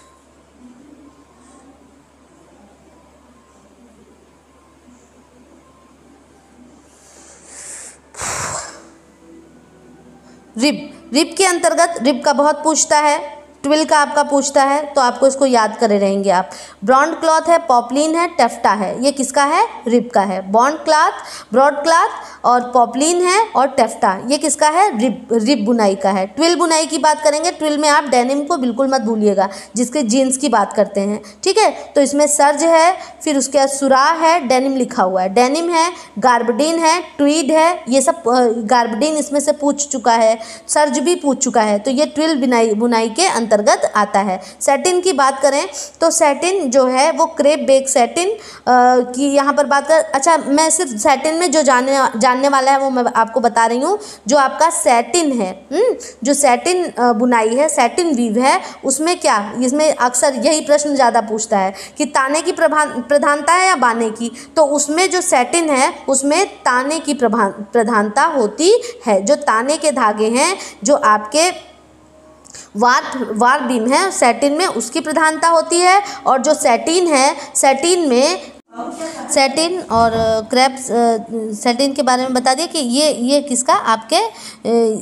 रिब रिब के अंतर्गत रिब का बहुत पूछता है, ट्विल का आपका पूछता है तो आपको इसको याद करे रहेंगे आप। ब्रॉन्ड क्लॉथ है, पॉपलिन है, टेफ्टा है। ये किसका है? रिब का है। बॉन्ड क्लॉथ, ब्रॉड क्लॉथ और पॉपलिन है और टेफ्टा ये किसका है? रिब रिब बुनाई का है। ट्विल बुनाई की बात करेंगे ट्विल में आप डेनिम को बिल्कुल मत भूलिएगा, जिसके जीन्स की बात करते हैं। ठीक है? तो इसमें सर्ज है, फिर उसके बाद सुराह है डेनिम लिखा हुआ है। डेनिम है गार्बडीन है ट्वीड है, ये सब गार्बडीन इसमें से पूछ चुका है। सर्ज भी पूछ चुका है। तो ये ट्विल बुनाई बुनाई के अंतर्गत आता है। सेटिन की बात करें तो सेटिन जो है, वो क्रेप बेग सेटिन की यहाँ पर बात कर अच्छा मैं सिर्फ़ सेटिन में जो जानने जानने वाला है वो मैं आपको बता रही हूँ जो आपका सेटिन है हम्म, जो सेटिन बुनाई है सेटिन वीव है उसमें क्या इसमें अक्सर यही प्रश्न ज़्यादा पूछता है कि ताने की प्रधानता है या बाने की? तो उसमें जो सेटिन है उसमें ताने की प्रधानता होती है। जो ताने के धागे हैं जो आपके वार वार बीम है सैटिन में उसकी प्रधानता होती है और जो सैटिन है सैटिन में सैटिन और क्रैप्स सेटिन के बारे में बता दिए कि ये ये किसका? आपके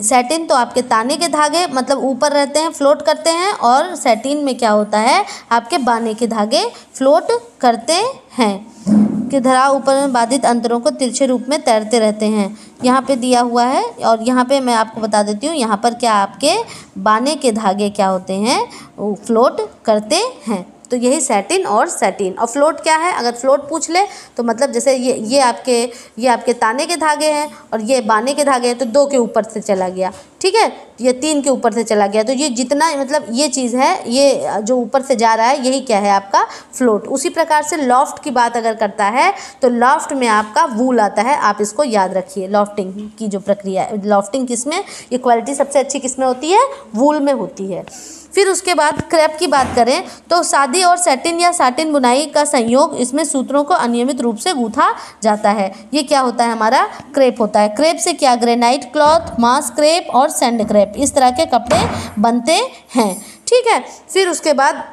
सेटिन तो आपके ताने के धागे मतलब ऊपर रहते हैं फ्लोट करते हैं और सैटिन में क्या होता है? आपके बाने के धागे फ्लोट करते हैं। के धराव ऊपर में बाधित अंतरों को तिरछे रूप में तैरते रहते हैं। यहाँ पे दिया हुआ है और यहाँ पे मैं आपको बता देती हूँ, यहाँ पर क्या आपके बाने के धागे क्या होते हैं? फ्लोट करते हैं। तो यही सेटिन और सेटिन और फ्लोट क्या है? अगर फ्लोट पूछ ले तो मतलब जैसे ये ये आपके ये आपके ताने के धागे हैं और ये बाने के धागे हैं तो दो के ऊपर से चला गया। ठीक है? ये तीन के ऊपर से चला गया। तो ये जितना मतलब ये चीज़ है, ये जो ऊपर से जा रहा है, यही क्या है आपका? फ्लोट उसी प्रकार से लॉफ्ट की बात अगर करता है तो लॉफ्ट में आपका वूल आता है। आप इसको याद रखिए लॉफ्टिंग की जो प्रक्रिया है लॉफ्टिंग किसमें ये क्वालिटी सबसे अच्छी किसमें होती है? वूल में होती है। फिर उसके बाद क्रैप की बात करें तो सादी और सेटिन या साटिन बुनाई का संयोग इसमें सूत्रों को अनियमित रूप से गूथा जाता है। ये क्या होता है हमारा? क्रेप होता है। क्रेप से क्या? ग्रेनाइट क्लॉथ मास क्रेप और सैंड क्रेप इस तरह के कपड़े बनते हैं। ठीक है, फिर उसके बाद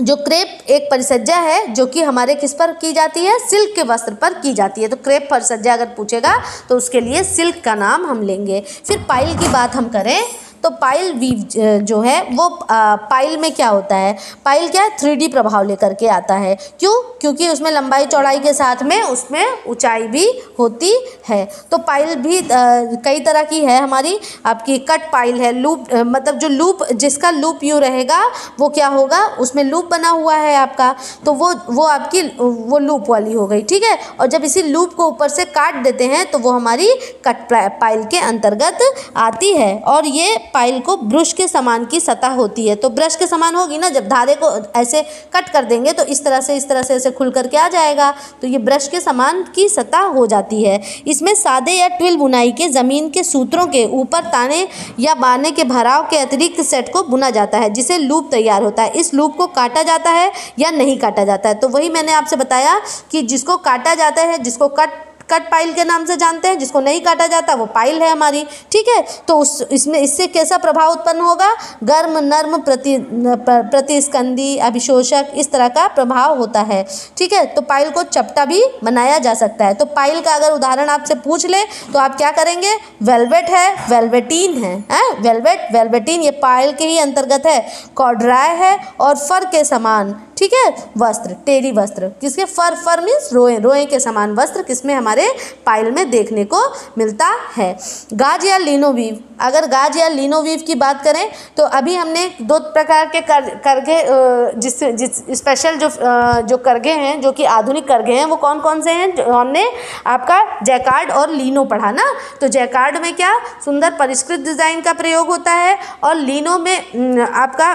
जो क्रेप एक परिसज्जा है, जो कि हमारे किस पर की जाती है? सिल्क के वस्त्र पर की जाती है। तो क्रेप परिसज्जा अगर पूछेगा तो उसके लिए सिल्क का नाम हम लेंगे। फिर पाइल की बात हम करें तो पाइल वीव जो है, वो पाइल में क्या होता है? पाइल क्या है? थ्री प्रभाव लेकर के आता है। क्यों? क्योंकि उसमें लंबाई चौड़ाई के साथ में उसमें ऊंचाई भी होती है। तो पाइल भी कई तरह की है हमारी। आपकी कट पाइल है लूप मतलब जो लूप जिसका लूप यूँ रहेगा, वो क्या होगा? उसमें लूप बना हुआ है आपका। तो वो वो आपकी, वो लूप वाली हो गई, ठीक है? और जब इसी लूप को ऊपर से काट देते हैं तो वो हमारी कट पाइल के अंतर्गत आती है। और ये पाइल को ब्रश के समान की सतह होती है। तो ब्रश के समान होगी ना, जब धारे को ऐसे कट कर देंगे तो इस तरह से, इस तरह से ऐसे खुल करके आ जाएगा। तो ये ब्रश के समान की सतह हो जाती है। इसमें सादे या ट्विल बुनाई के, ज़मीन के सूत्रों के, ऊपर ताने या बाने के भराव के अतिरिक्त सेट को बुना जाता है, जिसे लूप तैयार होता है। इस लूप को काटा जाता है या नहीं काटा जाता है? तो वही मैंने आपसे बताया कि जिसको काटा जाता है, जिसको कट कट पाइल के नाम से जानते हैं, जिसको नहीं काटा जाता, वो पाइल है हमारी, ठीक है? तो उस, इसमें, इससे कैसा प्रभाव उत्पन्न होगा? गर्म, नर्म, प्रति प्रतिस्कंदी, अभिशोषक, इस तरह का प्रभाव होता है, ठीक है? तो पाइल को चपटा भी बनाया जा सकता है। तो पाइल का अगर उदाहरण आपसे पूछ ले तो आप क्या करेंगे? वेलवेट है, वेलवेटीन है वेलवेट, वेलवेटीन, ये पाइल के ही अंतर्गत है। कॉड्राय है और फर के समान, ठीक है? वस्त्र टेरी वस्त्र, किसके? फर फर मीन्स रोए रोए के समान वस्त्र, किसमें? हमारे पाइल में देखने को मिलता है। गाज या लीनोवीव अगर गाज या लीनोवीव की बात करें तो अभी हमने दो प्रकार के कर, करगे जिस जिस स्पेशल जो जो करगे हैं, जो कि आधुनिक करगे हैं, वो कौन कौन से हैं? हमने आपका जैकार्ड और लीनो पढ़ा ना? तो जैकार्ड में क्या? सुंदर परिष्कृत डिज़ाइन का प्रयोग होता है और लीनो में आपका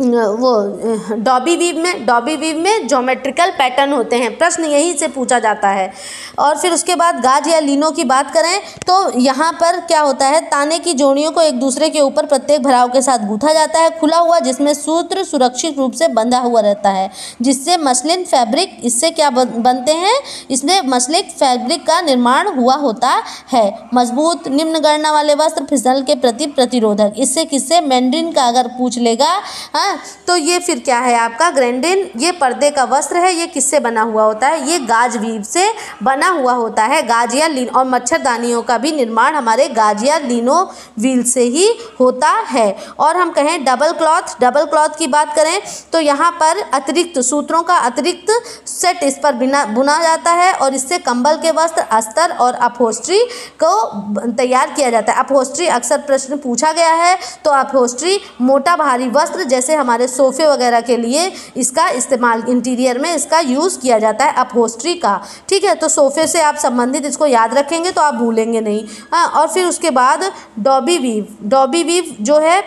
वो डॉबी वीव में, डॉबी वीव में जोमेट्रिकल पैटर्न होते हैं। प्रश्न यहीं से पूछा जाता है। और फिर उसके बाद गाज या लीनों की बात करें तो यहाँ पर क्या होता है, ताने की जोड़ियों को एक दूसरे के ऊपर प्रत्येक भराव के साथ गूथा जाता है, खुला हुआ जिसमें सूत्र सुरक्षित रूप से बंधा हुआ रहता है, जिससे मसलिन फैब्रिक, इससे क्या बनते हैं, इसमें मसलिक फैब्रिक का निर्माण हुआ होता है। मज़बूत निम्न गणना वाले वस्त्र फिसल के प्रति प्रतिरोधक, इससे किससे, मैंड्रिन का अगर पूछ लेगा हाँ तो ये फिर क्या है आपका? ग्रैंडिन, ये पर्दे का वस्त्र है, ये किससे बना हुआ होता है? ये गाज वीव से बना हुआ होता है। गाज या लीन, और मच्छरदानियों का भी निर्माण हमारे गाज या लीनो व्हील से ही होता है। और हम कहें डबल क्लॉथ डबल क्लॉथ की बात करें तो यहाँ पर अतिरिक्त सूत्रों का अतिरिक्त सेट इस पर बिना, बुना जाता है, और इससे कंबल के वस्त्र, अस्तर और अपोस्ट्री को तैयार किया जाता है। अपोस्ट्री अक्सर प्रश्न पूछा गया है तो अपोस्ट्री मोटा भारी वस्त्र जैसे हमारे सोफ़े वगैरह के लिए इसका इस्तेमाल इंटीरियर में इसका यूज़ किया जाता है अपहोस्ट्री का। ठीक है तो सोफ़े से आप संबंधित इसको याद रखेंगे तो आप भूलेंगे नहीं। हाँ और फिर उसके बाद डॉबी वीव डॉबी वीव जो है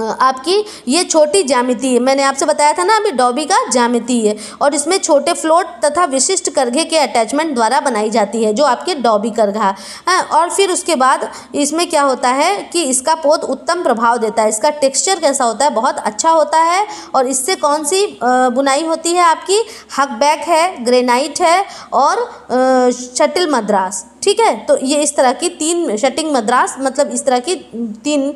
आपकी ये छोटी जामिति है। मैंने आपसे बताया था ना, अभी डॉबी का जामिति है और इसमें छोटे फ्लोट तथा विशिष्ट करघे के अटैचमेंट द्वारा बनाई जाती है, जो आपके डॉबी करघा। है, और फिर उसके बाद इसमें क्या होता है कि इसका पोत उत्तम प्रभाव देता है, इसका टेक्सचर कैसा होता है, बहुत अच्छा होता है और इससे कौन सी बुनाई होती है आपकी? हक बैक है, ग्रेनाइट है और शटिल मद्रास। ठीक है? तो ये इस तरह की तीन शटिंग मद्रास मतलब इस तरह की तीन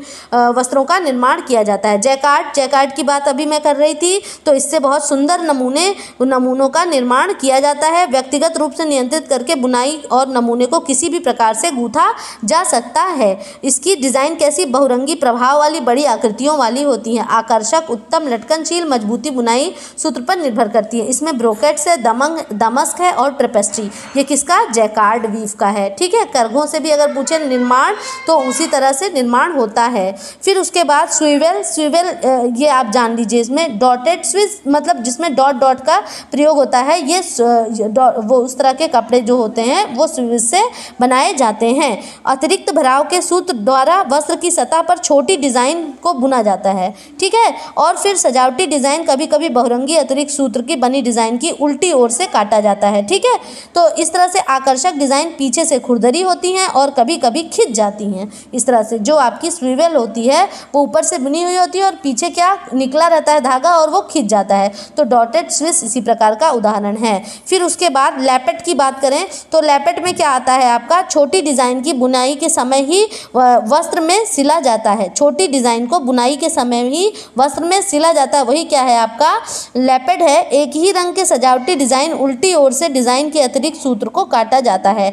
वस्त्रों का निर्माण किया जाता है। जैकार्ड जैकार्ड की बात अभी मैं कर रही थी तो इससे बहुत सुंदर नमूने, नमूनों का निर्माण किया जाता है। व्यक्तिगत रूप से नियंत्रित करके बुनाई और नमूने को किसी भी प्रकार से गूथा जा सकता है। इसकी डिज़ाइन कैसी? बहुरंगी प्रभाव वाली, बड़ी आकृतियों वाली होती हैं। आकर्षक, उत्तम, लटकनशील, मजबूती बुनाई सूत्र पर निर्भर करती है। इसमें ब्रोकेट्स है, दमंग, दमस्क है और ट्रिपेस्ट्री। ये किसका? जैकार्ड वीव का है। ठीक है? करघों से भी अगर पूछे, निर्माण तो उसी तरह से निर्माण होता है। फिर उसके बाद स्वीवेल स्वीवेल ये आप जान लीजिए इसमें, डॉटेड स्विच मतलब जिसमें डॉट डॉट का प्रयोग होता है, ये वो उस तरह के कपड़े जो होते हैं, वो स्विच से बनाए जाते हैं। अतिरिक्त भराव के सूत्र द्वारा वस्त्र की सतह पर छोटी डिज़ाइन को बुना जाता है, ठीक है? और फिर सजावटी डिज़ाइन कभी कभी बहुरंगी अतिरिक्त सूत्र की बनी डिज़ाइन की उल्टी ओर से काटा जाता है, ठीक है? तो इस तरह से आकर्षक डिज़ाइन पीछे से खुरदरी होती हैं और कभी कभी खिंच जाती हैं। इस तरह से जो आपकी स्वीवेल होती है, वो ऊपर से बुनी हुई होती है और पीछे क्या निकला रहता है धागा और वो खिंच जाता है। तो डॉटेड स्विच इसी प्रकार का उदाहरण है। फिर उसके बाद लैपेट की बात करें तो लैपेट में क्या आता है आपका? छोटी डिज़ाइन की बुनाई के समय ही वस्त्र में सिला जाता है। छोटी डिज़ाइन को बुनाई के समय ही वस्त्र में सिला जाता है। वही क्या है आपका? लैपेड है, एक ही रंग के सजावटी डिज़ाइन उल्टी ओर से डिज़ाइन के अतिरिक्त सूत्र को काटा जाता है।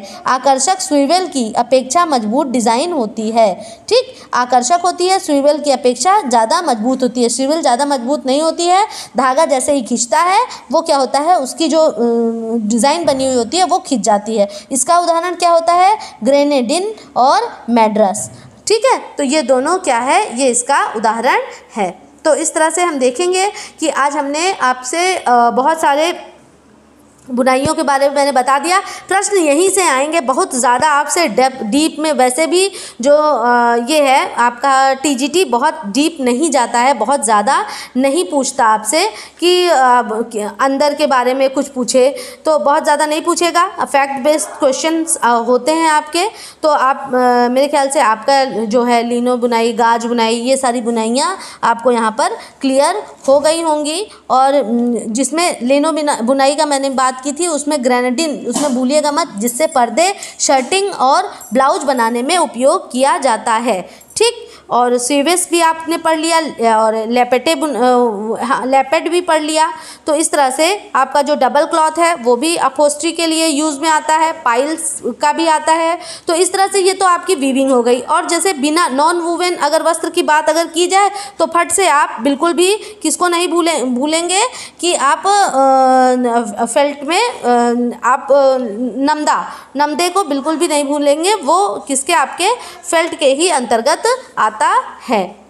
आकर्षक स्वीवेल की अपेक्षा मज़बूत डिज़ाइन होती है। ठीक, आकर्षक होती है, स्वीवेल की अपेक्षा ज़्यादा मज़बूत होती है। स्वीवेल ज़्यादा मज़बूत नहीं होती है, धागा जैसे ही खींचता है, वो क्या होता है, उसकी जो डिज़ाइन बनी हुई होती है, वो खींच जाती है। इसका उदाहरण क्या होता है, ग्रेनेडिन और मैड्रस। ठीक है तो ये दोनों क्या है, ये इसका उदाहरण है। तो इस तरह से हम देखेंगे कि आज हमने आपसे बहुत सारे बुनाइयों के बारे में मैंने बता दिया। प्रश्न यहीं से आएँगे। बहुत ज़्यादा आपसे डेप डीप में वैसे भी जो ये है, आपका टीजीटी बहुत डीप नहीं जाता है, बहुत ज़्यादा नहीं पूछता आपसे कि अंदर के बारे में कुछ पूछे। तो बहुत ज़्यादा नहीं पूछेगा। फैक्ट बेस्ड क्वेश्चन होते हैं आपके। तो आप मेरे ख्याल से आपका जो है, लीनो बुनाई, गाज बुनाई, ये सारी बुनाइयाँ आपको यहाँ पर क्लियर हो गई होंगी। और जिसमें लीनो बुनाई का मैंने बात बात की थी, उसमें ग्रेनेडिन उसमें भूलिएगा मत, जिससे पर्दे शर्टिंग और ब्लाउज बनाने में उपयोग किया जाता है। ठीक? और सीवेस भी आपने पढ़ लिया, और लेपेटे हाँ लेपेट भी पढ़ लिया। तो इस तरह से आपका जो डबल क्लॉथ है, वो भी अपोस्ट्री के लिए यूज़ में आता है पाइल्स का भी आता है। तो इस तरह से ये तो आपकी वीविंग हो गई। और जैसे बिना नॉन वूवेन अगर वस्त्र की बात अगर की जाए तो फट से आप बिल्कुल भी किसको नहीं भूले, भूलेंगे कि आप फेल्ट में आप नमदा, नमदे को बिल्कुल भी नहीं भूलेंगे। वो किसके, आपके फेल्ट के ही अंतर्गत आता है।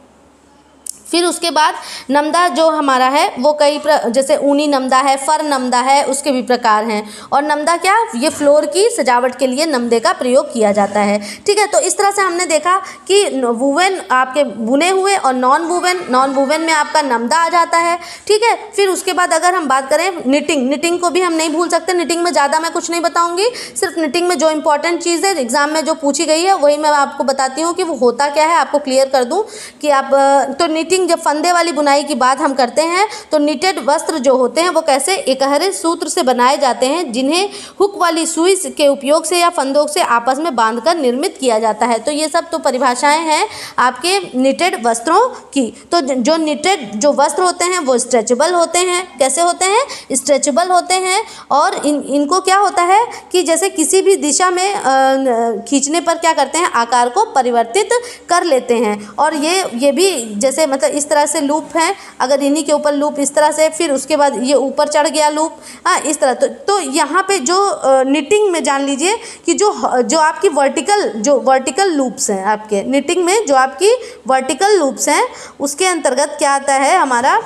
फिर उसके बाद नमदा जो हमारा है, वो कई जैसे ऊनी नमदा है, फर नमदा है, उसके भी प्रकार हैं। और नमदा क्या, ये फ्लोर की सजावट के लिए नमदे का प्रयोग किया जाता है। ठीक है तो इस तरह से हमने देखा कि वुवेन आपके बुने हुए और नॉन वुवेन नॉन वुवेन में आपका नमदा आ जाता है। ठीक है, फिर उसके बाद अगर हम बात करें निटिंग निटिंग को भी हम नहीं भूल सकते। निटिंग में ज़्यादा मैं कुछ नहीं बताऊँगी, सिर्फ़ निटिंग में जो इंपॉर्टेंट चीज़ है एग्ज़ाम में जो पूछी गई है, वही मैं आपको बताती हूँ कि वो होता क्या है, आपको क्लियर कर दूँ कि आप तो निटिंग निटिंग जब फंदे वाली बुनाई की बात हम करते हैं तो निटेड वस्त्र जो होते हैं, वो कैसे एकहरे सूत्र से बनाए जाते हैं, जिन्हें हुक वाली सुई के उपयोग से या फंदों से आपस में बांधकर निर्मित किया जाता है। तो ये सब तो परिभाषाएँ हैं आपके निटेड वस्त्रों की। तो जो निटेड जो वस्त्र होते हैं, वो स्ट्रेचबल होते हैं। कैसे होते हैं? स्ट्रेचबल होते हैं और इन इनको क्या होता है कि जैसे किसी भी दिशा में खींचने पर क्या करते हैं? आकार को परिवर्तित कर लेते हैं। और ये ये भी जैसे मतलब इस तरह से लूप है। अगर इन्हीं के ऊपर लूप इस तरह से, फिर उसके बाद ये ऊपर चढ़ गया लूप। हाँ इस तरह। तो तो यहाँ पे जो निटिंग में जान लीजिए कि जो जो आपकी वर्टिकल जो वर्टिकल लूप्स हैं आपके निटिंग में जो आपकी वर्टिकल लूप्स हैं, उसके अंतर्गत क्या आता है हमारा?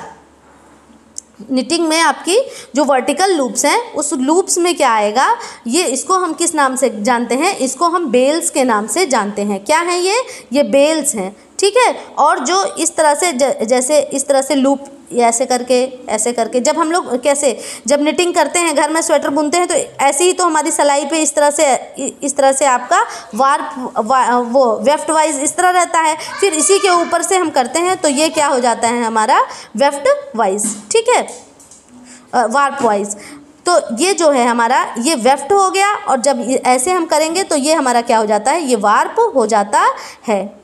निटिंग में आपकी जो वर्टिकल लूप्स हैं, उस लूप्स में क्या आएगा? ये इसको हम किस नाम से जानते हैं? इसको हम बेल्स के नाम से जानते हैं। क्या हैं ये? ये बेल्स हैं। ठीक है? और जो इस तरह से जैसे इस तरह से लूप ऐसे करके ऐसे करके जब हम लोग कैसे जब निटिंग करते हैं घर में स्वेटर बुनते हैं तो ऐसे ही तो हमारी सिलाई पे इस तरह से इस तरह से आपका वार वा, वो वेफ्ट वाइज इस तरह रहता है। फिर इसी के ऊपर से हम करते हैं तो ये क्या हो जाता है हमारा वेफ्ट वाइज ठीक है? वार्प वाइज तो ये जो है हमारा ये वेफ्ट हो गया और जब ऐसे हम करेंगे तो ये हमारा क्या हो जाता है? ये वार्प हो जाता है।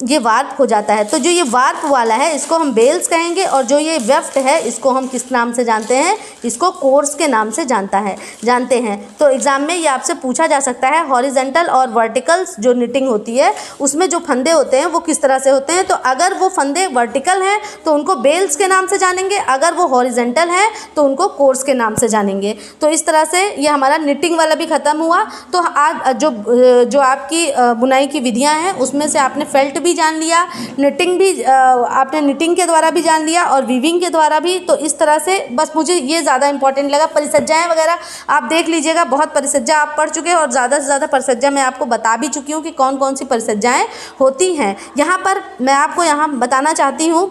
ये वार्प हो जाता है। तो जो ये वार्प वाला है, इसको हम बेल्स कहेंगे और जो ये वेफ्ट है, इसको हम किस नाम से जानते हैं? इसको कोर्स के नाम से जानता है, जानते हैं। तो एग्ज़ाम में ये आपसे पूछा जा सकता है हॉरिजेंटल और वर्टिकल्स जो निटिंग होती है, उसमें जो फंदे होते हैं, वो किस तरह से होते हैं? तो अगर वो फंदे वर्टिकल हैं तो उनको बेल्स के नाम से जानेंगे। अगर वो हॉरिजेंटल हैं तो उनको कोर्स के नाम से जानेंगे। तो इस तरह से ये हमारा निटिंग वाला भी ख़त्म हुआ। तो आज जो जो आपकी बुनाई की विधियाँ हैं, उसमें से आपने फेल्ट भी भी जान लिया निटिंग भी आपने निटिंग के द्वारा भी जान लिया और वीविंग के द्वारा भी तो इस तरह से बस मुझे ये ज़्यादा इंपॉर्टेंट लगा। परिसज्जाएँ वगैरह आप देख लीजिएगा, बहुत परिसज्जा आप पढ़ चुके हैं और ज़्यादा से ज़्यादा परिसज्जा मैं आपको बता भी चुकी हूँ कि कौन कौन सी परिसज्जाएँ होती हैं। यहाँ पर मैं आपको यहाँ बताना चाहती हूँ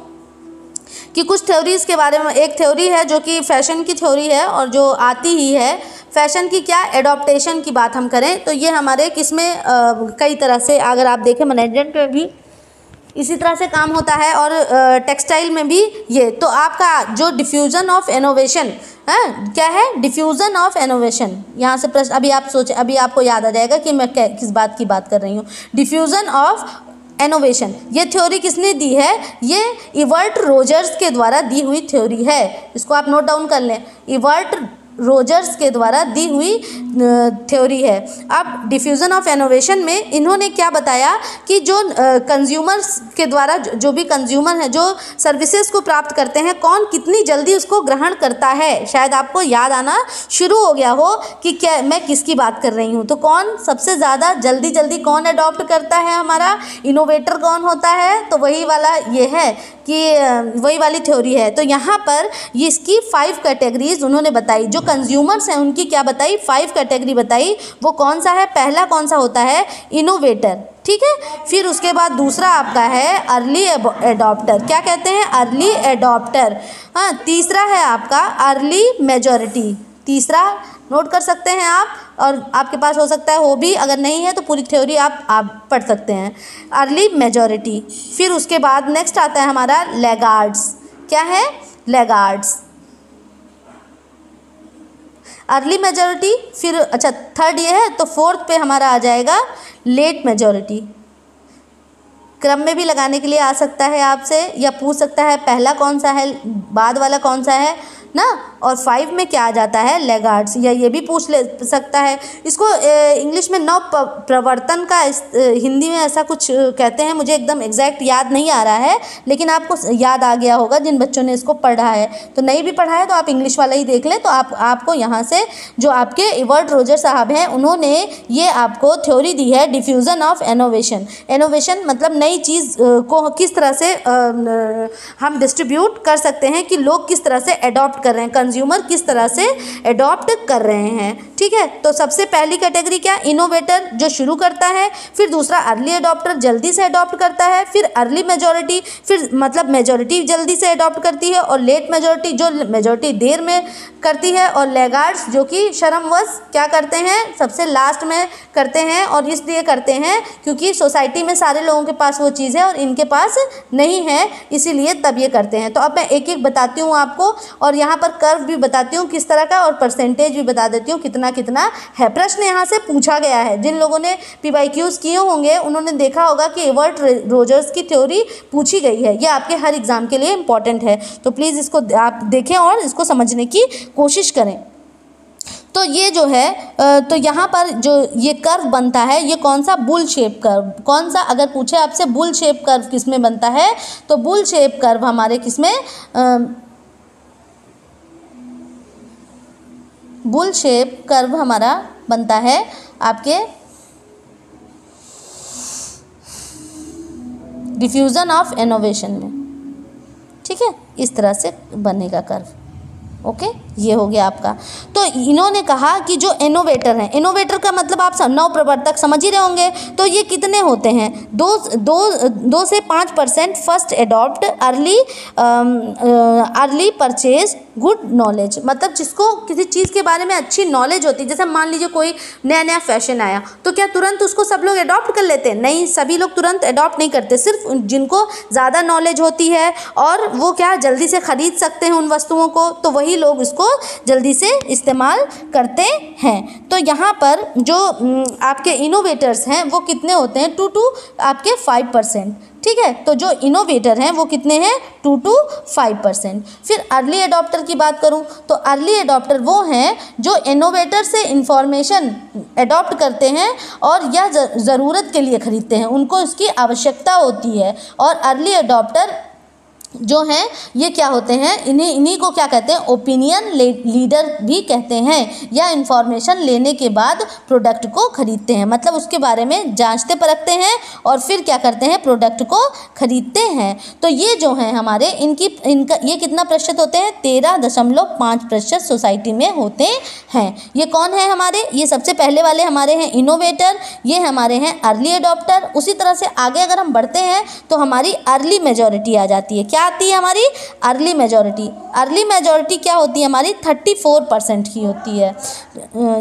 कि कुछ थ्योरीज़ के बारे में, एक थ्योरी है जो कि फ़ैशन की थ्योरी है और जो आती ही है। फ़ैशन की क्या एडॉप्टेशन की बात हम करें तो ये हमारे किसमें कई तरह से, अगर आप देखें मैनेजमेंट में भी इसी तरह से काम होता है और टेक्सटाइल में भी ये। तो आपका जो डिफ्यूज़न ऑफ़ इनोवेशन है, क्या है? डिफ्यूज़न ऑफ़ इनोवेशन यहाँ से प्रश्न, अभी आप सोचें, अभी आपको याद आ जाएगा कि मैं किस बात की बात कर रही हूँ। डिफ्यूज़न ऑफ़ इनोवेशन ये थ्योरी किसने दी है? ये इवर्ट रोजर्स के द्वारा दी हुई थ्योरी है। इसको आप नोट डाउन कर लें। इवर्ट रोजर्स के द्वारा दी हुई थ्योरी है। अब डिफ्यूज़न ऑफ़ इनोवेशन में इन्होंने क्या बताया कि जो कंज्यूमर्स के द्वारा जो भी कंज्यूमर हैं, जो सर्विसेज़ को प्राप्त करते हैं, कौन कितनी जल्दी उसको ग्रहण करता है? शायद आपको याद आना शुरू हो गया हो कि क्या, मैं किसकी बात कर रही हूँ? तो कौन सबसे ज़्यादा जल्दी जल्दी कौन अडॉप्ट करता है हमारा? इनोवेटर कौन होता है? तो वही वाला ये है कि वही वाली थ्योरी है। तो यहाँ पर इसकी फाइव कैटेगरीज उन्होंने बताई, जो कंज्यूमर्स हैं, उनकी क्या बताई? फाइव कैटेगरी बताई। वो कौन सा है? पहला कौन सा होता है? इनोवेटर ठीक है? फिर उसके बाद दूसरा आपका है अर्ली एडॉप्टर क्या कहते हैं? अर्ली एडॉप्टर हाँ तीसरा है आपका अर्ली मेजोरिटी तीसरा नोट कर सकते हैं आप, और आपके पास हो सकता है हो भी अगर नहीं है तो पूरी थ्योरी आप आप पढ़ सकते हैं। अर्ली मेजॉरिटी फिर उसके बाद नेक्स्ट आता है हमारा लेगार्ड्स क्या है? लेगार्ड्स अर्ली मेजोरिटी, फिर अच्छा थर्ड ये है तो फोर्थ पे हमारा आ जाएगा लेट मेजोरिटी क्रम में भी लगाने के लिए आ सकता है आपसे, या पूछ सकता है पहला कौन सा है, बाद वाला कौन सा है ना? और फाइव में क्या आ जाता है? लेगार्ड्स या ये भी पूछ ले, सकता है। इसको इंग्लिश में नव प्रवर्तन का हिंदी में ऐसा कुछ कहते हैं, मुझे एकदम एग्जैक्ट याद नहीं आ रहा है, लेकिन आपको याद आ गया होगा जिन बच्चों ने इसको पढ़ा है। तो नहीं भी पढ़ा है तो आप इंग्लिश वाला ही देख लें तो आप, आपको यहाँ से जो आपके इवर्ड रोजर साहब हैं, उन्होंने ये आपको थ्योरी दी है डिफ्यूज़न ऑफ़ एनोवेशन एनोवेशन मतलब नई चीज़ को किस तरह से हम डिस्ट्रीब्यूट कर सकते हैं कि लोग किस तरह से अडॉप्ट कर रहे हैं कंज्यूमर किस तरह से अडॉप्ट कर रहे हैं, ठीक है? तो सबसे पहली कैटेगरी क्या? इनोवेटर जो शुरू करता है, फिर दूसरा अर्ली अडॉप्टर जल्दी से अडॉप्ट करता है, फिर अर्ली मेजोरिटी फिर मतलब मेजोरिटी जल्दी से अडॉप्ट करती है और लेट मेजोरिटी जो मेजोरिटी देर में करती है और लेगार्ड्स जो कि शर्मवश क्या करते हैं? सबसे लास्ट में करते हैं और इसलिए करते हैं क्योंकि सोसाइटी में सारे लोगों के पास वो चीज़ है और इनके पास नहीं है, इसीलिए तब ये करते हैं। तो अब मैं एक एक बताती हूँ आपको और यहाँ पर कर्व भी बताती हूँ किस तरह का और परसेंटेज भी बता देती हूँ कितना कितना है। प्रश्न यहाँ से पूछा गया है। जिन लोगों ने पी वाई क्यूज़ किए होंगे, उन्होंने देखा होगा कि एवर्ट रोजर्स की थ्योरी पूछी गई है। यह आपके हर एग्ज़ाम के लिए इंपॉर्टेंट है। तो प्लीज़ इसको आप देखें और इसको समझने की कोशिश करें। तो ये जो है तो यहाँ पर जो ये कर्व बनता है, ये कौन सा बुल शेप कर्व कौन सा अगर पूछे आपसे बुल शेप कर्व किसमें बनता है तो बुल शेप कर्व हमारे किसमें बुल शेप कर्व हमारा बनता है। आपके डिफ्यूज़न ऑफ़ इनोवेशन में। ठीक है? इस तरह से बनेगा कर्व। ओके? ये हो गया आपका। तो इन्होंने कहा कि जो इनोवेटर हैं इनोवेटर का मतलब आप नव प्रवर्तक समझ ही रहे होंगे। तो ये कितने होते हैं? दो दो दो से पाँच percent first adopt early early purchase good knowledge मतलब जिसको किसी चीज़ के बारे में अच्छी नॉलेज होती है जैसे मान लीजिए कोई नया नया फ़ैशन आया तो क्या तुरंत उसको सब लोग अडॉप्ट कर लेते? हैं नहीं, सभी लोग तुरंत अडॉप्ट नहीं करते। सिर्फ़ जिनको ज़्यादा नॉलेज होती है और वो क्या जल्दी से ख़रीद सकते हैं उन वस्तुओं को तो वही लोग इसको जल्दी से इस्तेमाल करते हैं। तो यहाँ पर जो आपके इनोवेटर्स हैं, वो कितने होते हैं? टू टू आपके फाइव परसेंट ठीक है? तो जो इनोवेटर हैं, वो कितने हैं? टू टू फाइव परसेंट फिर अर्ली एडॉप्टर की बात करूँ तो अर्ली एडॉप्टर वो हैं जो इनोवेटर से इंफॉर्मेशन एडॉप्ट करते हैं और यह ज़रूरत के लिए ख़रीदते हैं। उनको इसकी आवश्यकता होती है और अर्ली एडॉप्टर जो हैं, ये क्या होते हैं? इन्हें, इन्हीं को क्या कहते हैं? ओपिनियन लीडर भी कहते हैं या इन्फॉर्मेशन लेने के बाद प्रोडक्ट को खरीदते हैं। मतलब उसके बारे में जांचते परखते हैं और फिर क्या करते हैं? प्रोडक्ट को खरीदते हैं। तो ये जो हैं हमारे, इनकी, इनका, ये कितना प्रतिशत होते हैं? तेरह दशमलव पाँच प्रतिशत सोसाइटी में होते हैं। ये कौन है हमारे? ये सबसे पहले वाले हमारे हैं इनोवेटर ये हमारे हैं अर्ली एडोप्टर उसी तरह से आगे अगर हम बढ़ते हैं तो हमारी अर्ली मेजोरिटी आ जाती है। क्या क्या आती है हमारी अर्ली मेजोरिटी अर्ली मेजोरिटी क्या होती है हमारी? थर्टी फोर परसेंट की होती है।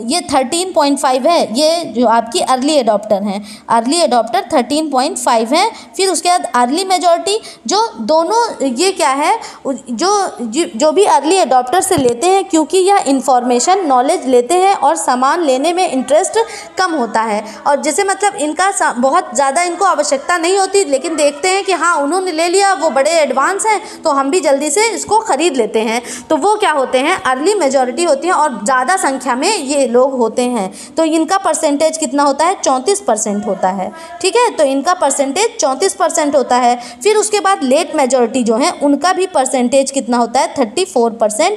ये थर्टीन पॉइंट फाइव है। ये जो आपकी अर्ली अडोप्टर हैं। Early adopter thirteen point five है। फिर उसके बाद अर्ली मेजोरिटी जो दोनों, ये क्या है? जो जो भी अर्ली अडोप्टर से लेते हैं, क्योंकि यह इंफॉर्मेशन नॉलेज लेते हैं और सामान लेने में इंटरेस्ट कम होता है। और जैसे मतलब इनका बहुत ज़्यादा इनको आवश्यकता नहीं होती, लेकिन देखते हैं कि हाँ उन्होंने ले लिया, वो बड़े एडवांस एडवांस हैं तो हम भी जल्दी से इसको ख़रीद लेते हैं। तो वो क्या होते हैं? अर्ली मेजॉरिटी होती है और ज़्यादा संख्या में ये लोग होते हैं। तो इनका परसेंटेज कितना होता है? चौंतीस होता है। ठीक है? तो इनका परसेंटेज चौंतीस होता है। फिर उसके बाद लेट मेजोरिटी जो है, उनका भी परसेंटेज कितना होता है? थर्टी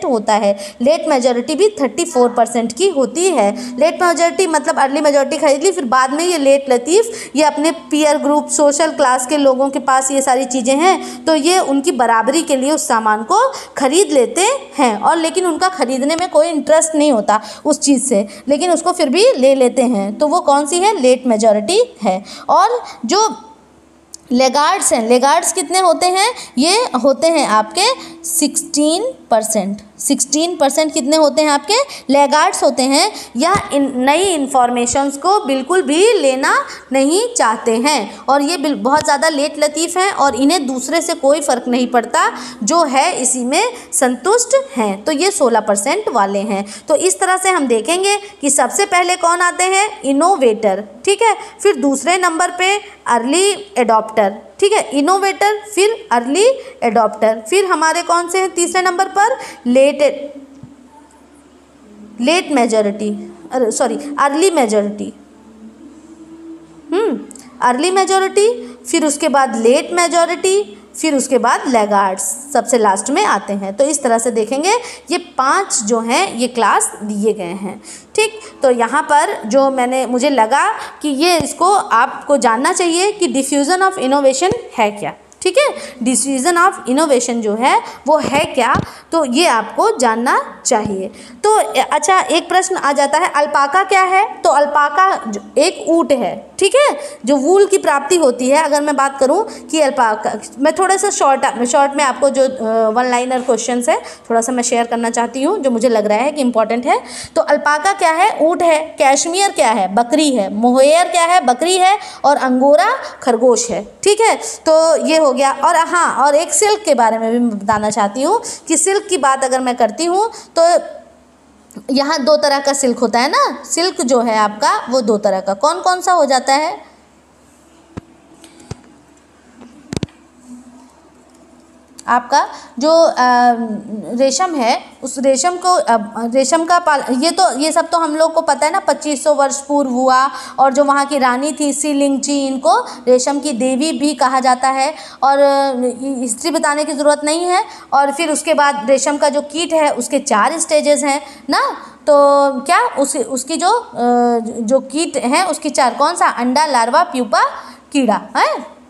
होता है। लेट मेजोरिटी भी थर्टी की होती है। लेट मेजोरिटी मतलब अर्ली मेजोरिटी खरीद ली, फिर बाद में ये लेट लतीफ़, ये अपने पीयर ग्रुप सोशल क्लास के लोगों के पास ये सारी चीज़ें हैं तो ये उनकी बराबरी के लिए उस सामान को ख़रीद लेते हैं और लेकिन उनका ख़रीदने में कोई इंटरेस्ट नहीं होता उस चीज़ से। लेकिन उसको फिर भी ले लेते हैं। तो वो कौन सी है? लेट मेजॉरिटी है। और जो लेगार्ड्स हैं लेगार्ड्स कितने होते हैं? ये होते हैं आपके सिक्सटीन परसेंट। सिक्सटीन परसेंट कितने होते हैं आपके? लेगार्ड्स होते हैं या इन, नई इन्फॉर्मेशंस को बिल्कुल भी लेना नहीं चाहते हैं। और ये बहुत ज़्यादा लेट लतीफ़ हैं और इन्हें दूसरे से कोई फ़र्क नहीं पड़ता, जो है इसी में संतुष्ट हैं। तो ये सोलह परसेंट वाले हैं। तो इस तरह से हम देखेंगे कि सबसे पहले कौन आते हैं? इनोवेटर। ठीक है? फिर दूसरे नंबर पे अर्ली एडॉप्टर। ठीक है इनोवेटर फिर अर्ली एडॉप्टर फिर हमारे कौन से हैं? तीसरे नंबर पर late late majority sorry early majority hmm early majority फिर उसके बाद लेट मेजोरिटी फिर उसके बाद लेगार्ड्स सबसे लास्ट में आते हैं। तो इस तरह से देखेंगे, ये पाँच जो हैं, ये क्लास दिए गए हैं। ठीक? तो यहाँ पर जो मैंने, मुझे लगा कि ये इसको आपको जानना चाहिए कि डिफ्यूज़न ऑफ़ इनोवेशन है क्या। ठीक है? डिसीज़न ऑफ़ इनोवेशन जो है, वो है क्या? तो ये आपको जानना चाहिए। तो अच्छा एक प्रश्न आ जाता है, अल्पाका क्या है? तो अल्पाका एक ऊँट है, ठीक है? जो वूल की प्राप्ति होती है, अगर मैं बात करूँ कि अल्पाका, मैं थोड़ा सा शॉर्ट शॉर्ट में आपको जो वन लाइनर क्वेश्चन है थोड़ा सा मैं शेयर करना चाहती हूँ, जो मुझे लग रहा है कि इंपॉर्टेंट है। तो अल्पाका क्या है? ऊँट है, कैश्मीर क्या है? बकरी है। मोहेयर क्या है? बकरी है, और अंगोरा खरगोश है, ठीक है? तो ये हो गया। और हाँ और एक सिल्क के बारे में भी बताना चाहती हूँ कि सिल्क की बात अगर मैं करती हूँ तो यहाँ दो तरह का सिल्क होता है ना? सिल्क जो है आपका, वो दो तरह का। कौन कौन सा हो जाता है? आपका जो रेशम है, उस रेशम को रेशम का पाल, ये तो ये सब तो हम लोग को पता है ना 2500 वर्ष पूर्व हुआ और जो वहाँ की रानी थी सी लिंगची इनको रेशम की देवी भी कहा जाता है और हिस्ट्री बताने की ज़रूरत नहीं है और फिर उसके बाद रेशम का जो कीट है, उसके चार स्टेजेस हैं, ना? तो क्या उस, उसकी जो जो कीट हैं, उसकी चार, कौन सा? अंडा, लार्वा, प्यूपा, कीड़ा, है?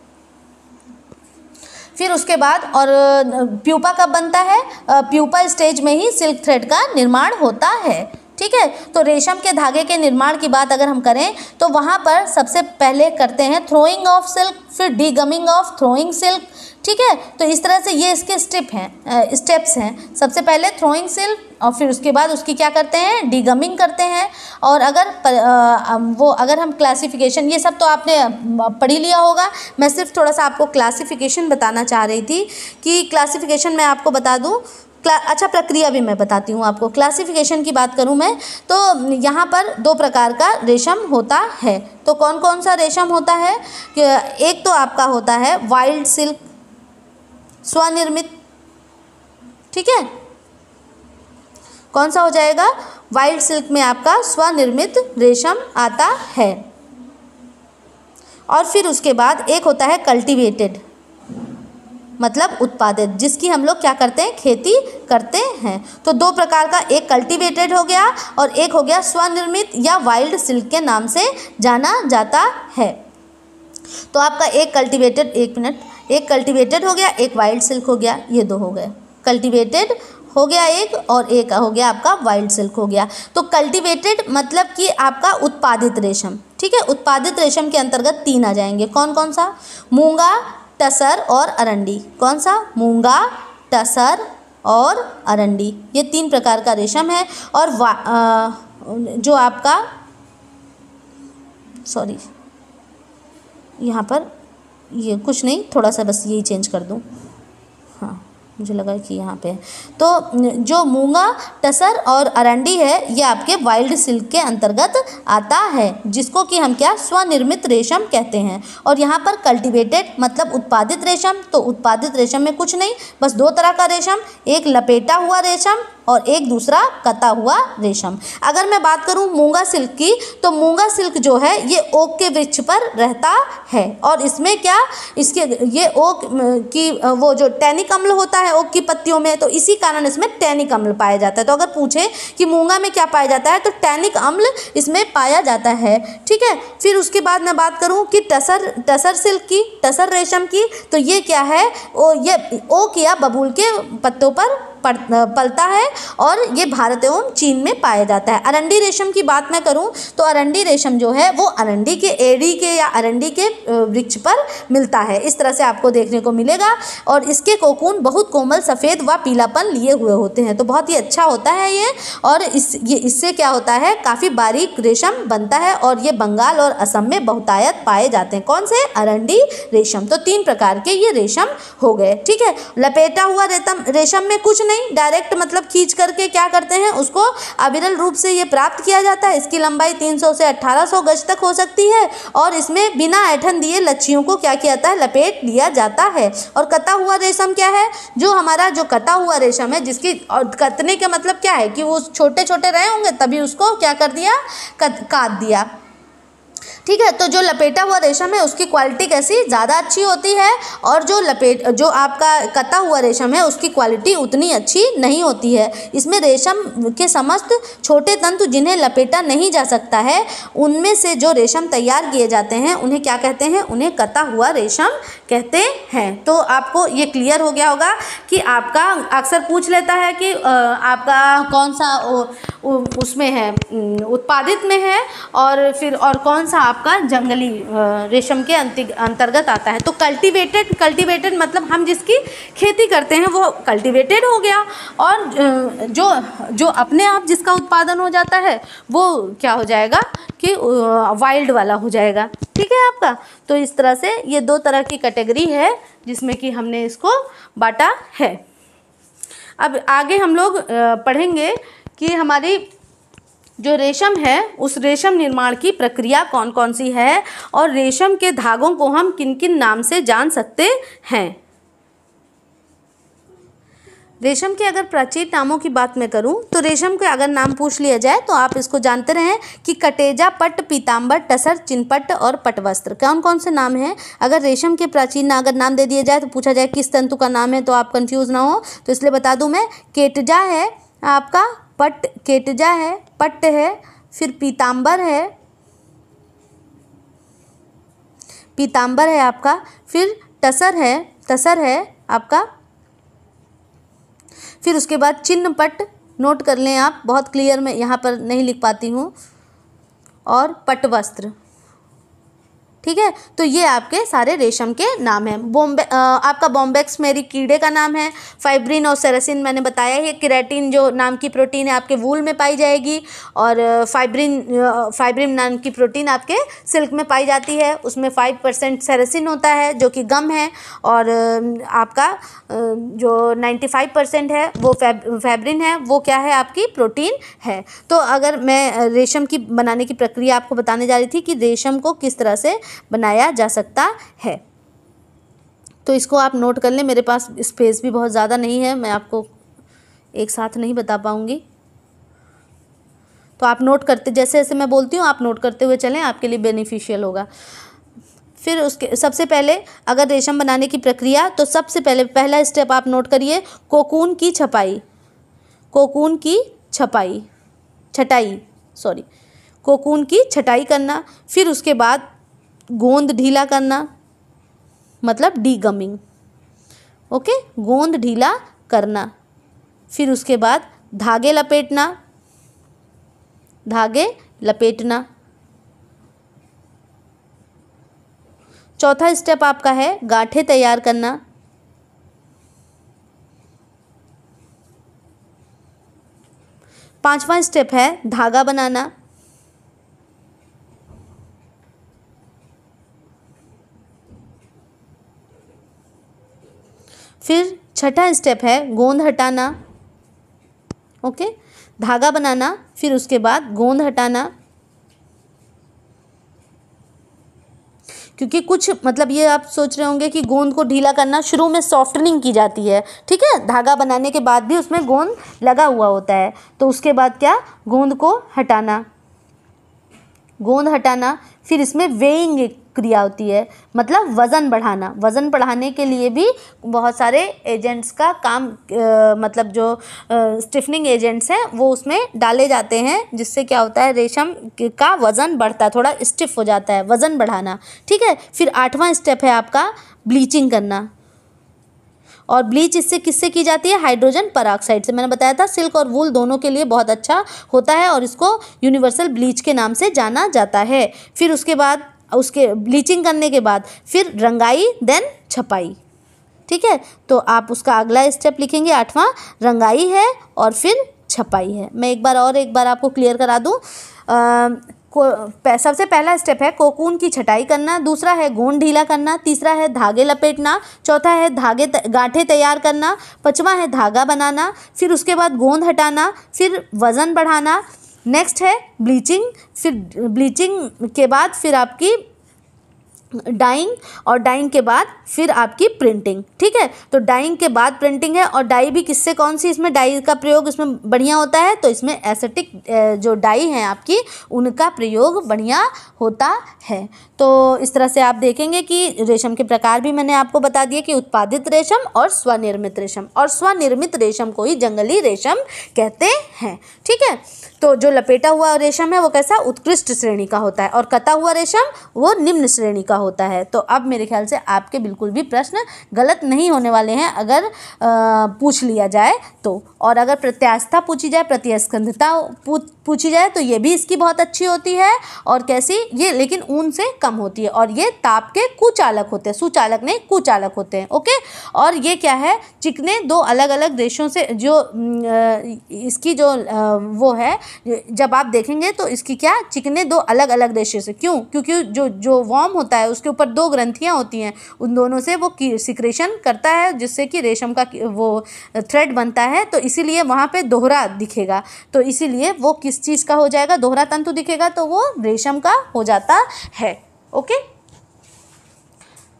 फिर उसके बाद और प्यूपा कब बनता है प्यूपा स्टेज में ही सिल्क थ्रेड का निर्माण होता है, ठीक है? तो रेशम के धागे के निर्माण की बात अगर हम करें तो वहाँ पर सबसे पहले करते हैं थ्रोइंग ऑफ़ सिल्क फिर degumming of throwing silk ठीक है? तो इस तरह से ये इसके स्टेप हैं स्टेप्स हैं। सबसे पहले थ्रोइंग सिल्क और फिर उसके बाद उसकी क्या करते हैं? डीगमिंग करते हैं। और अगर पर, आ, वो अगर हम क्लासिफिकेशन ये सब तो आपने पढ़ी लिया होगा। मैं सिर्फ़ थोड़ा सा आपको क्लासिफिकेशन बताना चाह रही थी कि क्लासिफिकेशन मैं आपको बता दूँ। अच्छा प्रक्रिया भी मैं बताती हूँ आपको। क्लासिफिकेशन की बात करूँ मैं तो यहाँ पर दो प्रकार का रेशम होता है। तो कौन कौन सा रेशम होता है? एक तो आपका होता है वाइल्ड सिल्क स्वनिर्मित। ठीक है? कौन सा हो जाएगा? वाइल्ड सिल्क में आपका स्वनिर्मित रेशम आता है। और फिर उसके बाद एक होता है कल्टीवेटेड मतलब उत्पादित, जिसकी हम लोग क्या करते हैं? खेती करते हैं। तो दो प्रकार का, एक कल्टीवेटेड हो गया और एक हो गया स्वनिर्मित या वाइल्ड सिल्क के नाम से जाना जाता है। तो आपका एक कल्टीवेटेड एक मिनट एक कल्टीवेटेड हो गया एक वाइल्ड सिल्क हो गया ये दो हो गए। कल्टीवेटेड हो गया एक और एक हो गया आपका वाइल्ड सिल्क हो गया। तो कल्टीवेटेड मतलब कि आपका उत्पादित रेशम ठीक है? उत्पादित रेशम के अंतर्गत तीन आ जाएँगे। कौन कौन सा? मूँगा टसर और अरंडी। कौन सा? मूँगा टसर और अरंडी। ये तीन प्रकार का रेशम है और आ, जो आपका सॉरी यहाँ पर ये कुछ नहीं, थोड़ा सा बस यही चेंज कर दूँ। हाँ मुझे लगा कि यहाँ पे तो जो मूँगा, टसर और अरंडी है, ये आपके वाइल्ड सिल्क के अंतर्गत आता है, जिसको कि हम क्या स्वनिर्मित रेशम कहते हैं। और यहाँ पर कल्टीवेटेड मतलब उत्पादित रेशम तो उत्पादित रेशम में कुछ नहीं, बस दो तरह का रेशम, एक लपेटा हुआ रेशम और एक दूसरा कता हुआ रेशम। अगर मैं बात करूँ मूँगा सिल्क की तो मूँगा सिल्क जो है, ये ओक के वृक्ष पर रहता है। और इसमें क्या, इसके, ये ओक की वो जो टैनिक अम्ल होता है ओक की पत्तियों में तो इसी कारण इसमें टैनिक अम्ल पाया जाता है। तो अगर पूछे कि मूँगा में क्या पाया जाता है तो टैनिक अम्ल इसमें पाया जाता है। ठीक है? फिर उसके बाद मैं बात करूँ कि टसर टसर सिल्क की, टसर रेशम की तो ये क्या है? ओ, ये ओक या बबूल के पत्तों पर पलता है और ये भारत एवं चीन में पाया जाता है। अरंडी रेशम की बात मैं करूँ तो अरंडी रेशम जो है, वो अरंडी के एड़ी के या अरंडी के वृक्ष पर मिलता है। इस तरह से आपको देखने को मिलेगा और इसके कोकून बहुत कोमल, सफ़ेद व पीलापन लिए हुए होते हैं। तो बहुत ही अच्छा होता है ये और इस, ये, इससे क्या होता है, काफ़ी बारीक रेशम बनता है और ये बंगाल और असम में बहुतायत पाए जाते हैं। कौन से? अरंडी रेशम। तो तीन प्रकार के ये रेशम हो गए, ठीक है? लपेटा हुआ रेतम, रेशम में कुछ नहीं डायरेक्ट मतलब खींच करके क्या करते हैं, उसको अविरल रूप से ये प्राप्त किया जाता है। इसकी लंबाई 300 से 1800 गज तक हो सकती है और इसमें बिना ऐठन दिए लच्छियों को क्या किया जाता है, लपेट दिया जाता है। और कता हुआ रेशम क्या है? जो हमारा जो कटा हुआ रेशम है, जिसकी, और कतने का मतलब क्या है कि वो छोटे छोटे रहे होंगे, तभी उसको क्या कर दिया? काट दिया। ठीक है तो जो लपेटा हुआ रेशम है, उसकी क्वालिटी कैसी? ज़्यादा अच्छी होती है और जो लपेट, जो आपका कता हुआ रेशम है, उसकी क्वालिटी उतनी अच्छी नहीं होती है। इसमें रेशम के समस्त छोटे तंतु जिन्हें लपेटा नहीं जा सकता है, उनमें से जो रेशम तैयार किए जाते हैं, उन्हें क्या कहते हैं? उन्हें कता हुआ रेशम कहते हैं। तो आपको ये क्लियर हो गया होगा कि आपका अक्सर पूछ लेता है कि आपका कौन सा उसमें है उत्पादित में है और फिर और कौन सा आपका जंगली रेशम के अंतर्गत आता है। तो कल्टीवेटेड कल्टीवेटेड मतलब हम जिसकी खेती करते हैं, वो कल्टीवेटेड हो गया। और जो जो अपने आप जिसका उत्पादन हो जाता है, वो क्या हो जाएगा कि वाइल्ड वाला हो जाएगा। ठीक है आपका? तो इस तरह से ये दो तरह की कैटेगरी है, जिसमें कि हमने इसको बांटा है। अब आगे हम लोग पढ़ेंगे कि हमारी जो रेशम है, उस रेशम निर्माण की प्रक्रिया कौन कौन सी है और रेशम के धागों को हम किन किन नाम से जान सकते हैं? रेशम के अगर प्राचीन नामों की बात मैं करूँ तो रेशम के अगर नाम पूछ लिया जाए तो आप इसको जानते रहें कि कटेजा, पट पीताम्बर टसर, चिनपट और पटवस्त्र कौन कौन से नाम हैं? अगर रेशम के प्राचीन अगर नाम दे दिया जाए तो पूछा जाए किस तंतु का नाम है तो आप कंफ्यूज ना हो। तो इसलिए बता दूँ मैं, केटजा है आपका पट केटजा है पट्ट है, फिर पीताम्बर है। पीताम्बर है आपका, फिर टसर है टसर है आपका। फिर उसके बाद चिन्ह पट नोट कर लें आप, बहुत क्लियर मैं यहाँ पर नहीं लिख पाती हूँ। और पट वस्त्र। ठीक है? तो ये आपके सारे रेशम के नाम हैं। बॉम्बे आपका बॉम्बेक्स मेरी कीड़े का नाम है। फाइब्रिन और सेरेसिन मैंने बताया है किरेटिन जो नाम की प्रोटीन है आपके वूल में पाई जाएगी और फाइब्रिन फाइब्रिन नाम की प्रोटीन आपके सिल्क में पाई जाती है। उसमें फाइव परसेंट सेरेसिन होता है, जो कि गम है और आपका जो नाइन्टी फाइव परसेंट है, वो फैब्रिन है, वो क्या है आपकी प्रोटीन है। तो अगर मैं रेशम की बनाने की प्रक्रिया आपको बताने जा रही थी कि रेशम को किस तरह से बनाया जा सकता है। तो इसको आप नोट कर लें, मेरे पास स्पेस भी बहुत ज़्यादा नहीं है, मैं आपको एक साथ नहीं बता पाऊँगी। तो आप नोट करते, जैसे जैसे मैं बोलती हूँ, आप नोट करते हुए चलें, आपके लिए बेनिफिशियल होगा। फिर उसके, सबसे पहले अगर रेशम बनाने की प्रक्रिया तो सबसे पहले, पहला स्टेप आप नोट करिए कोकून की छपाई। कोकून की छपाई, छटाई सॉरी कोकून की छटाई करना, फिर उसके बाद गोंद ढीला करना मतलब डी गमिंग ओके गोंद ढीला करना, फिर उसके बाद धागे लपेटना धागे लपेटना। चौथा स्टेप आपका है गाठे तैयार करना। पांचवा स्टेप है धागा बनाना। फिर छठा स्टेप है गोंद हटाना ओके धागा बनाना, फिर उसके बाद गोंद हटाना। क्योंकि कुछ मतलब ये आप सोच रहे होंगे कि गोंद को ढीला करना शुरू में सॉफ्टनिंग की जाती है, ठीक है? धागा बनाने के बाद भी उसमें गोंद लगा हुआ होता है। तो उसके बाद क्या? गोंद को हटाना। गोंद हटाना, फिर इसमें वेइंग क्रिया होती है। मतलब वज़न बढ़ाना। वज़न बढ़ाने के लिए भी बहुत सारे एजेंट्स का काम आ, मतलब जो स्टिफनिंग एजेंट्स हैं वो उसमें डाले जाते हैं जिससे क्या होता है रेशम का वज़न बढ़ता है थोड़ा स्टिफ हो जाता है वज़न बढ़ाना। ठीक है? फिर आठवां स्टेप है आपका ब्लीचिंग करना। और ब्लीच इससे किससे की जाती है? हाइड्रोजन पराक्साइड से। मैंने बताया था सिल्क और वूल दोनों के लिए बहुत अच्छा होता है और इसको यूनिवर्सल ब्लीच के नाम से जाना जाता है। फिर उसके बाद उसके ब्लीचिंग करने के बाद फिर रंगाई देन छपाई। ठीक है? तो आप उसका अगला स्टेप लिखेंगे, आठवां, रंगाई है और फिर छपाई है। मैं एक बार और एक बार आपको क्लियर करा दूँ। को सबसे पहला स्टेप है कोकून की छटाई करना, दूसरा है गोंद ढीला करना, तीसरा है धागे लपेटना, चौथा है धागे गांठे तैयार करना, पाँचवा है धागा बनाना, फिर उसके बाद गोंद हटाना, फिर वज़न बढ़ाना नेक्स्ट है ब्लीचिंग फिर ब्लीचिंग के बाद फिर आपकी डाइंग और डाइंग के बाद फिर आपकी प्रिंटिंग, ठीक है? तो डाइंग के बाद प्रिंटिंग है और डाई भी किससे, कौन सी इसमें डाई का प्रयोग इसमें बढ़िया होता है? तो इसमें एसेटिक जो डाई हैं आपकी, उनका प्रयोग बढ़िया होता है। तो इस तरह से आप देखेंगे कि रेशम के प्रकार भी मैंने आपको बता दिया कि उत्पादित रेशम और स्वनिर्मित रेशम, और स्वनिर्मित रेशम को ही जंगली रेशम कहते हैं, ठीक है? तो जो लपेटा हुआ रेशम है वो कैसा? उत्कृष्ट श्रेणी का होता है, और कता हुआ रेशम वो निम्न श्रेणी का होता है। तो अब मेरे ख्याल से आपके बिल्कुल भी प्रश्न गलत नहीं होने वाले हैं अगर आ, पूछ लिया जाए तो। और अगर प्रत्यास्था पूछी जाए प्रतिस्कंधता पूछी जाए तो ये भी इसकी बहुत अच्छी होती है। और कैसी? ये लेकिन ऊन से कम होती है। और ये ताप के कुचालक होते हैं। सुचालक नहीं कुचालक होते हैं। ओके? और ये क्या है? चिकने दो अलग अलग देशों से जो इसकी जो वो है जब आप देखेंगे तो इसकी क्या? चिकने दो अलग अलग देशों से। क्यों? क्योंकि जो जो वॉर्म होता है उसके ऊपर दो ग्रंथियाँ होती हैं, उन दोनों से वो सिक्रेशन करता है, जिससे कि रेशम का वो थ्रेड बनता है तो इसीलिए वहाँ पे दोहरा दिखेगा। तो इसीलिए वो किस चीज़ का हो जाएगा? दोहरा तंतु दिखेगा तो वो रेशम का हो जाता है। ओके?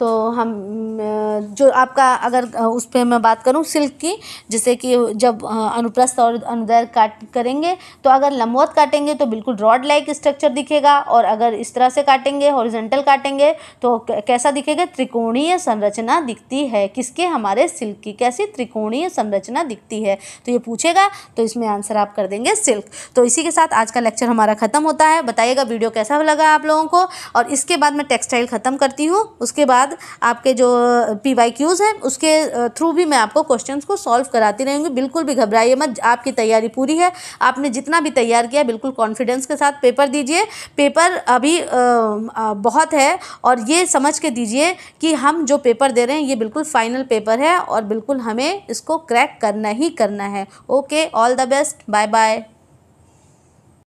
तो हम जो आपका अगर उस पर मैं बात करूँ सिल्क की, जैसे कि जब अनुप्रस्थ और अनुदैर काट करेंगे तो अगर लंबवत काटेंगे तो बिल्कुल रॉड लाइक स्ट्रक्चर दिखेगा और अगर इस तरह से काटेंगे हॉरिजेंटल काटेंगे तो कैसा दिखेगा? त्रिकोणीय संरचना दिखती है। किसके? हमारे सिल्क की। कैसी? त्रिकोणीय संरचना दिखती है। तो ये पूछेगा तो इसमें आंसर आप कर देंगे सिल्क। तो इसी के साथ आज का लेक्चर हमारा ख़त्म होता है। बताइएगा वीडियो कैसा लगा आप लोगों को? और इसके बाद मैं टेक्सटाइल ख़त्म करती हूँ। उसके बाद बाद आपके जो पी वाई क्यूज़ हैं, उसके थ्रू भी मैं आपको क्वेश्चन को सॉल्व कराती रहूँगी। बिल्कुल भी घबराइए मत, आपकी तैयारी पूरी है। आपने जितना भी तैयार किया, बिल्कुल कॉन्फिडेंस के साथ पेपर दीजिए। पेपर अभी बहुत है और ये समझ के दीजिए कि हम जो पेपर दे रहे हैं, ये बिल्कुल फाइनल पेपर है और बिल्कुल हमें इसको क्रैक करना ही करना है। Okay all the best bye bye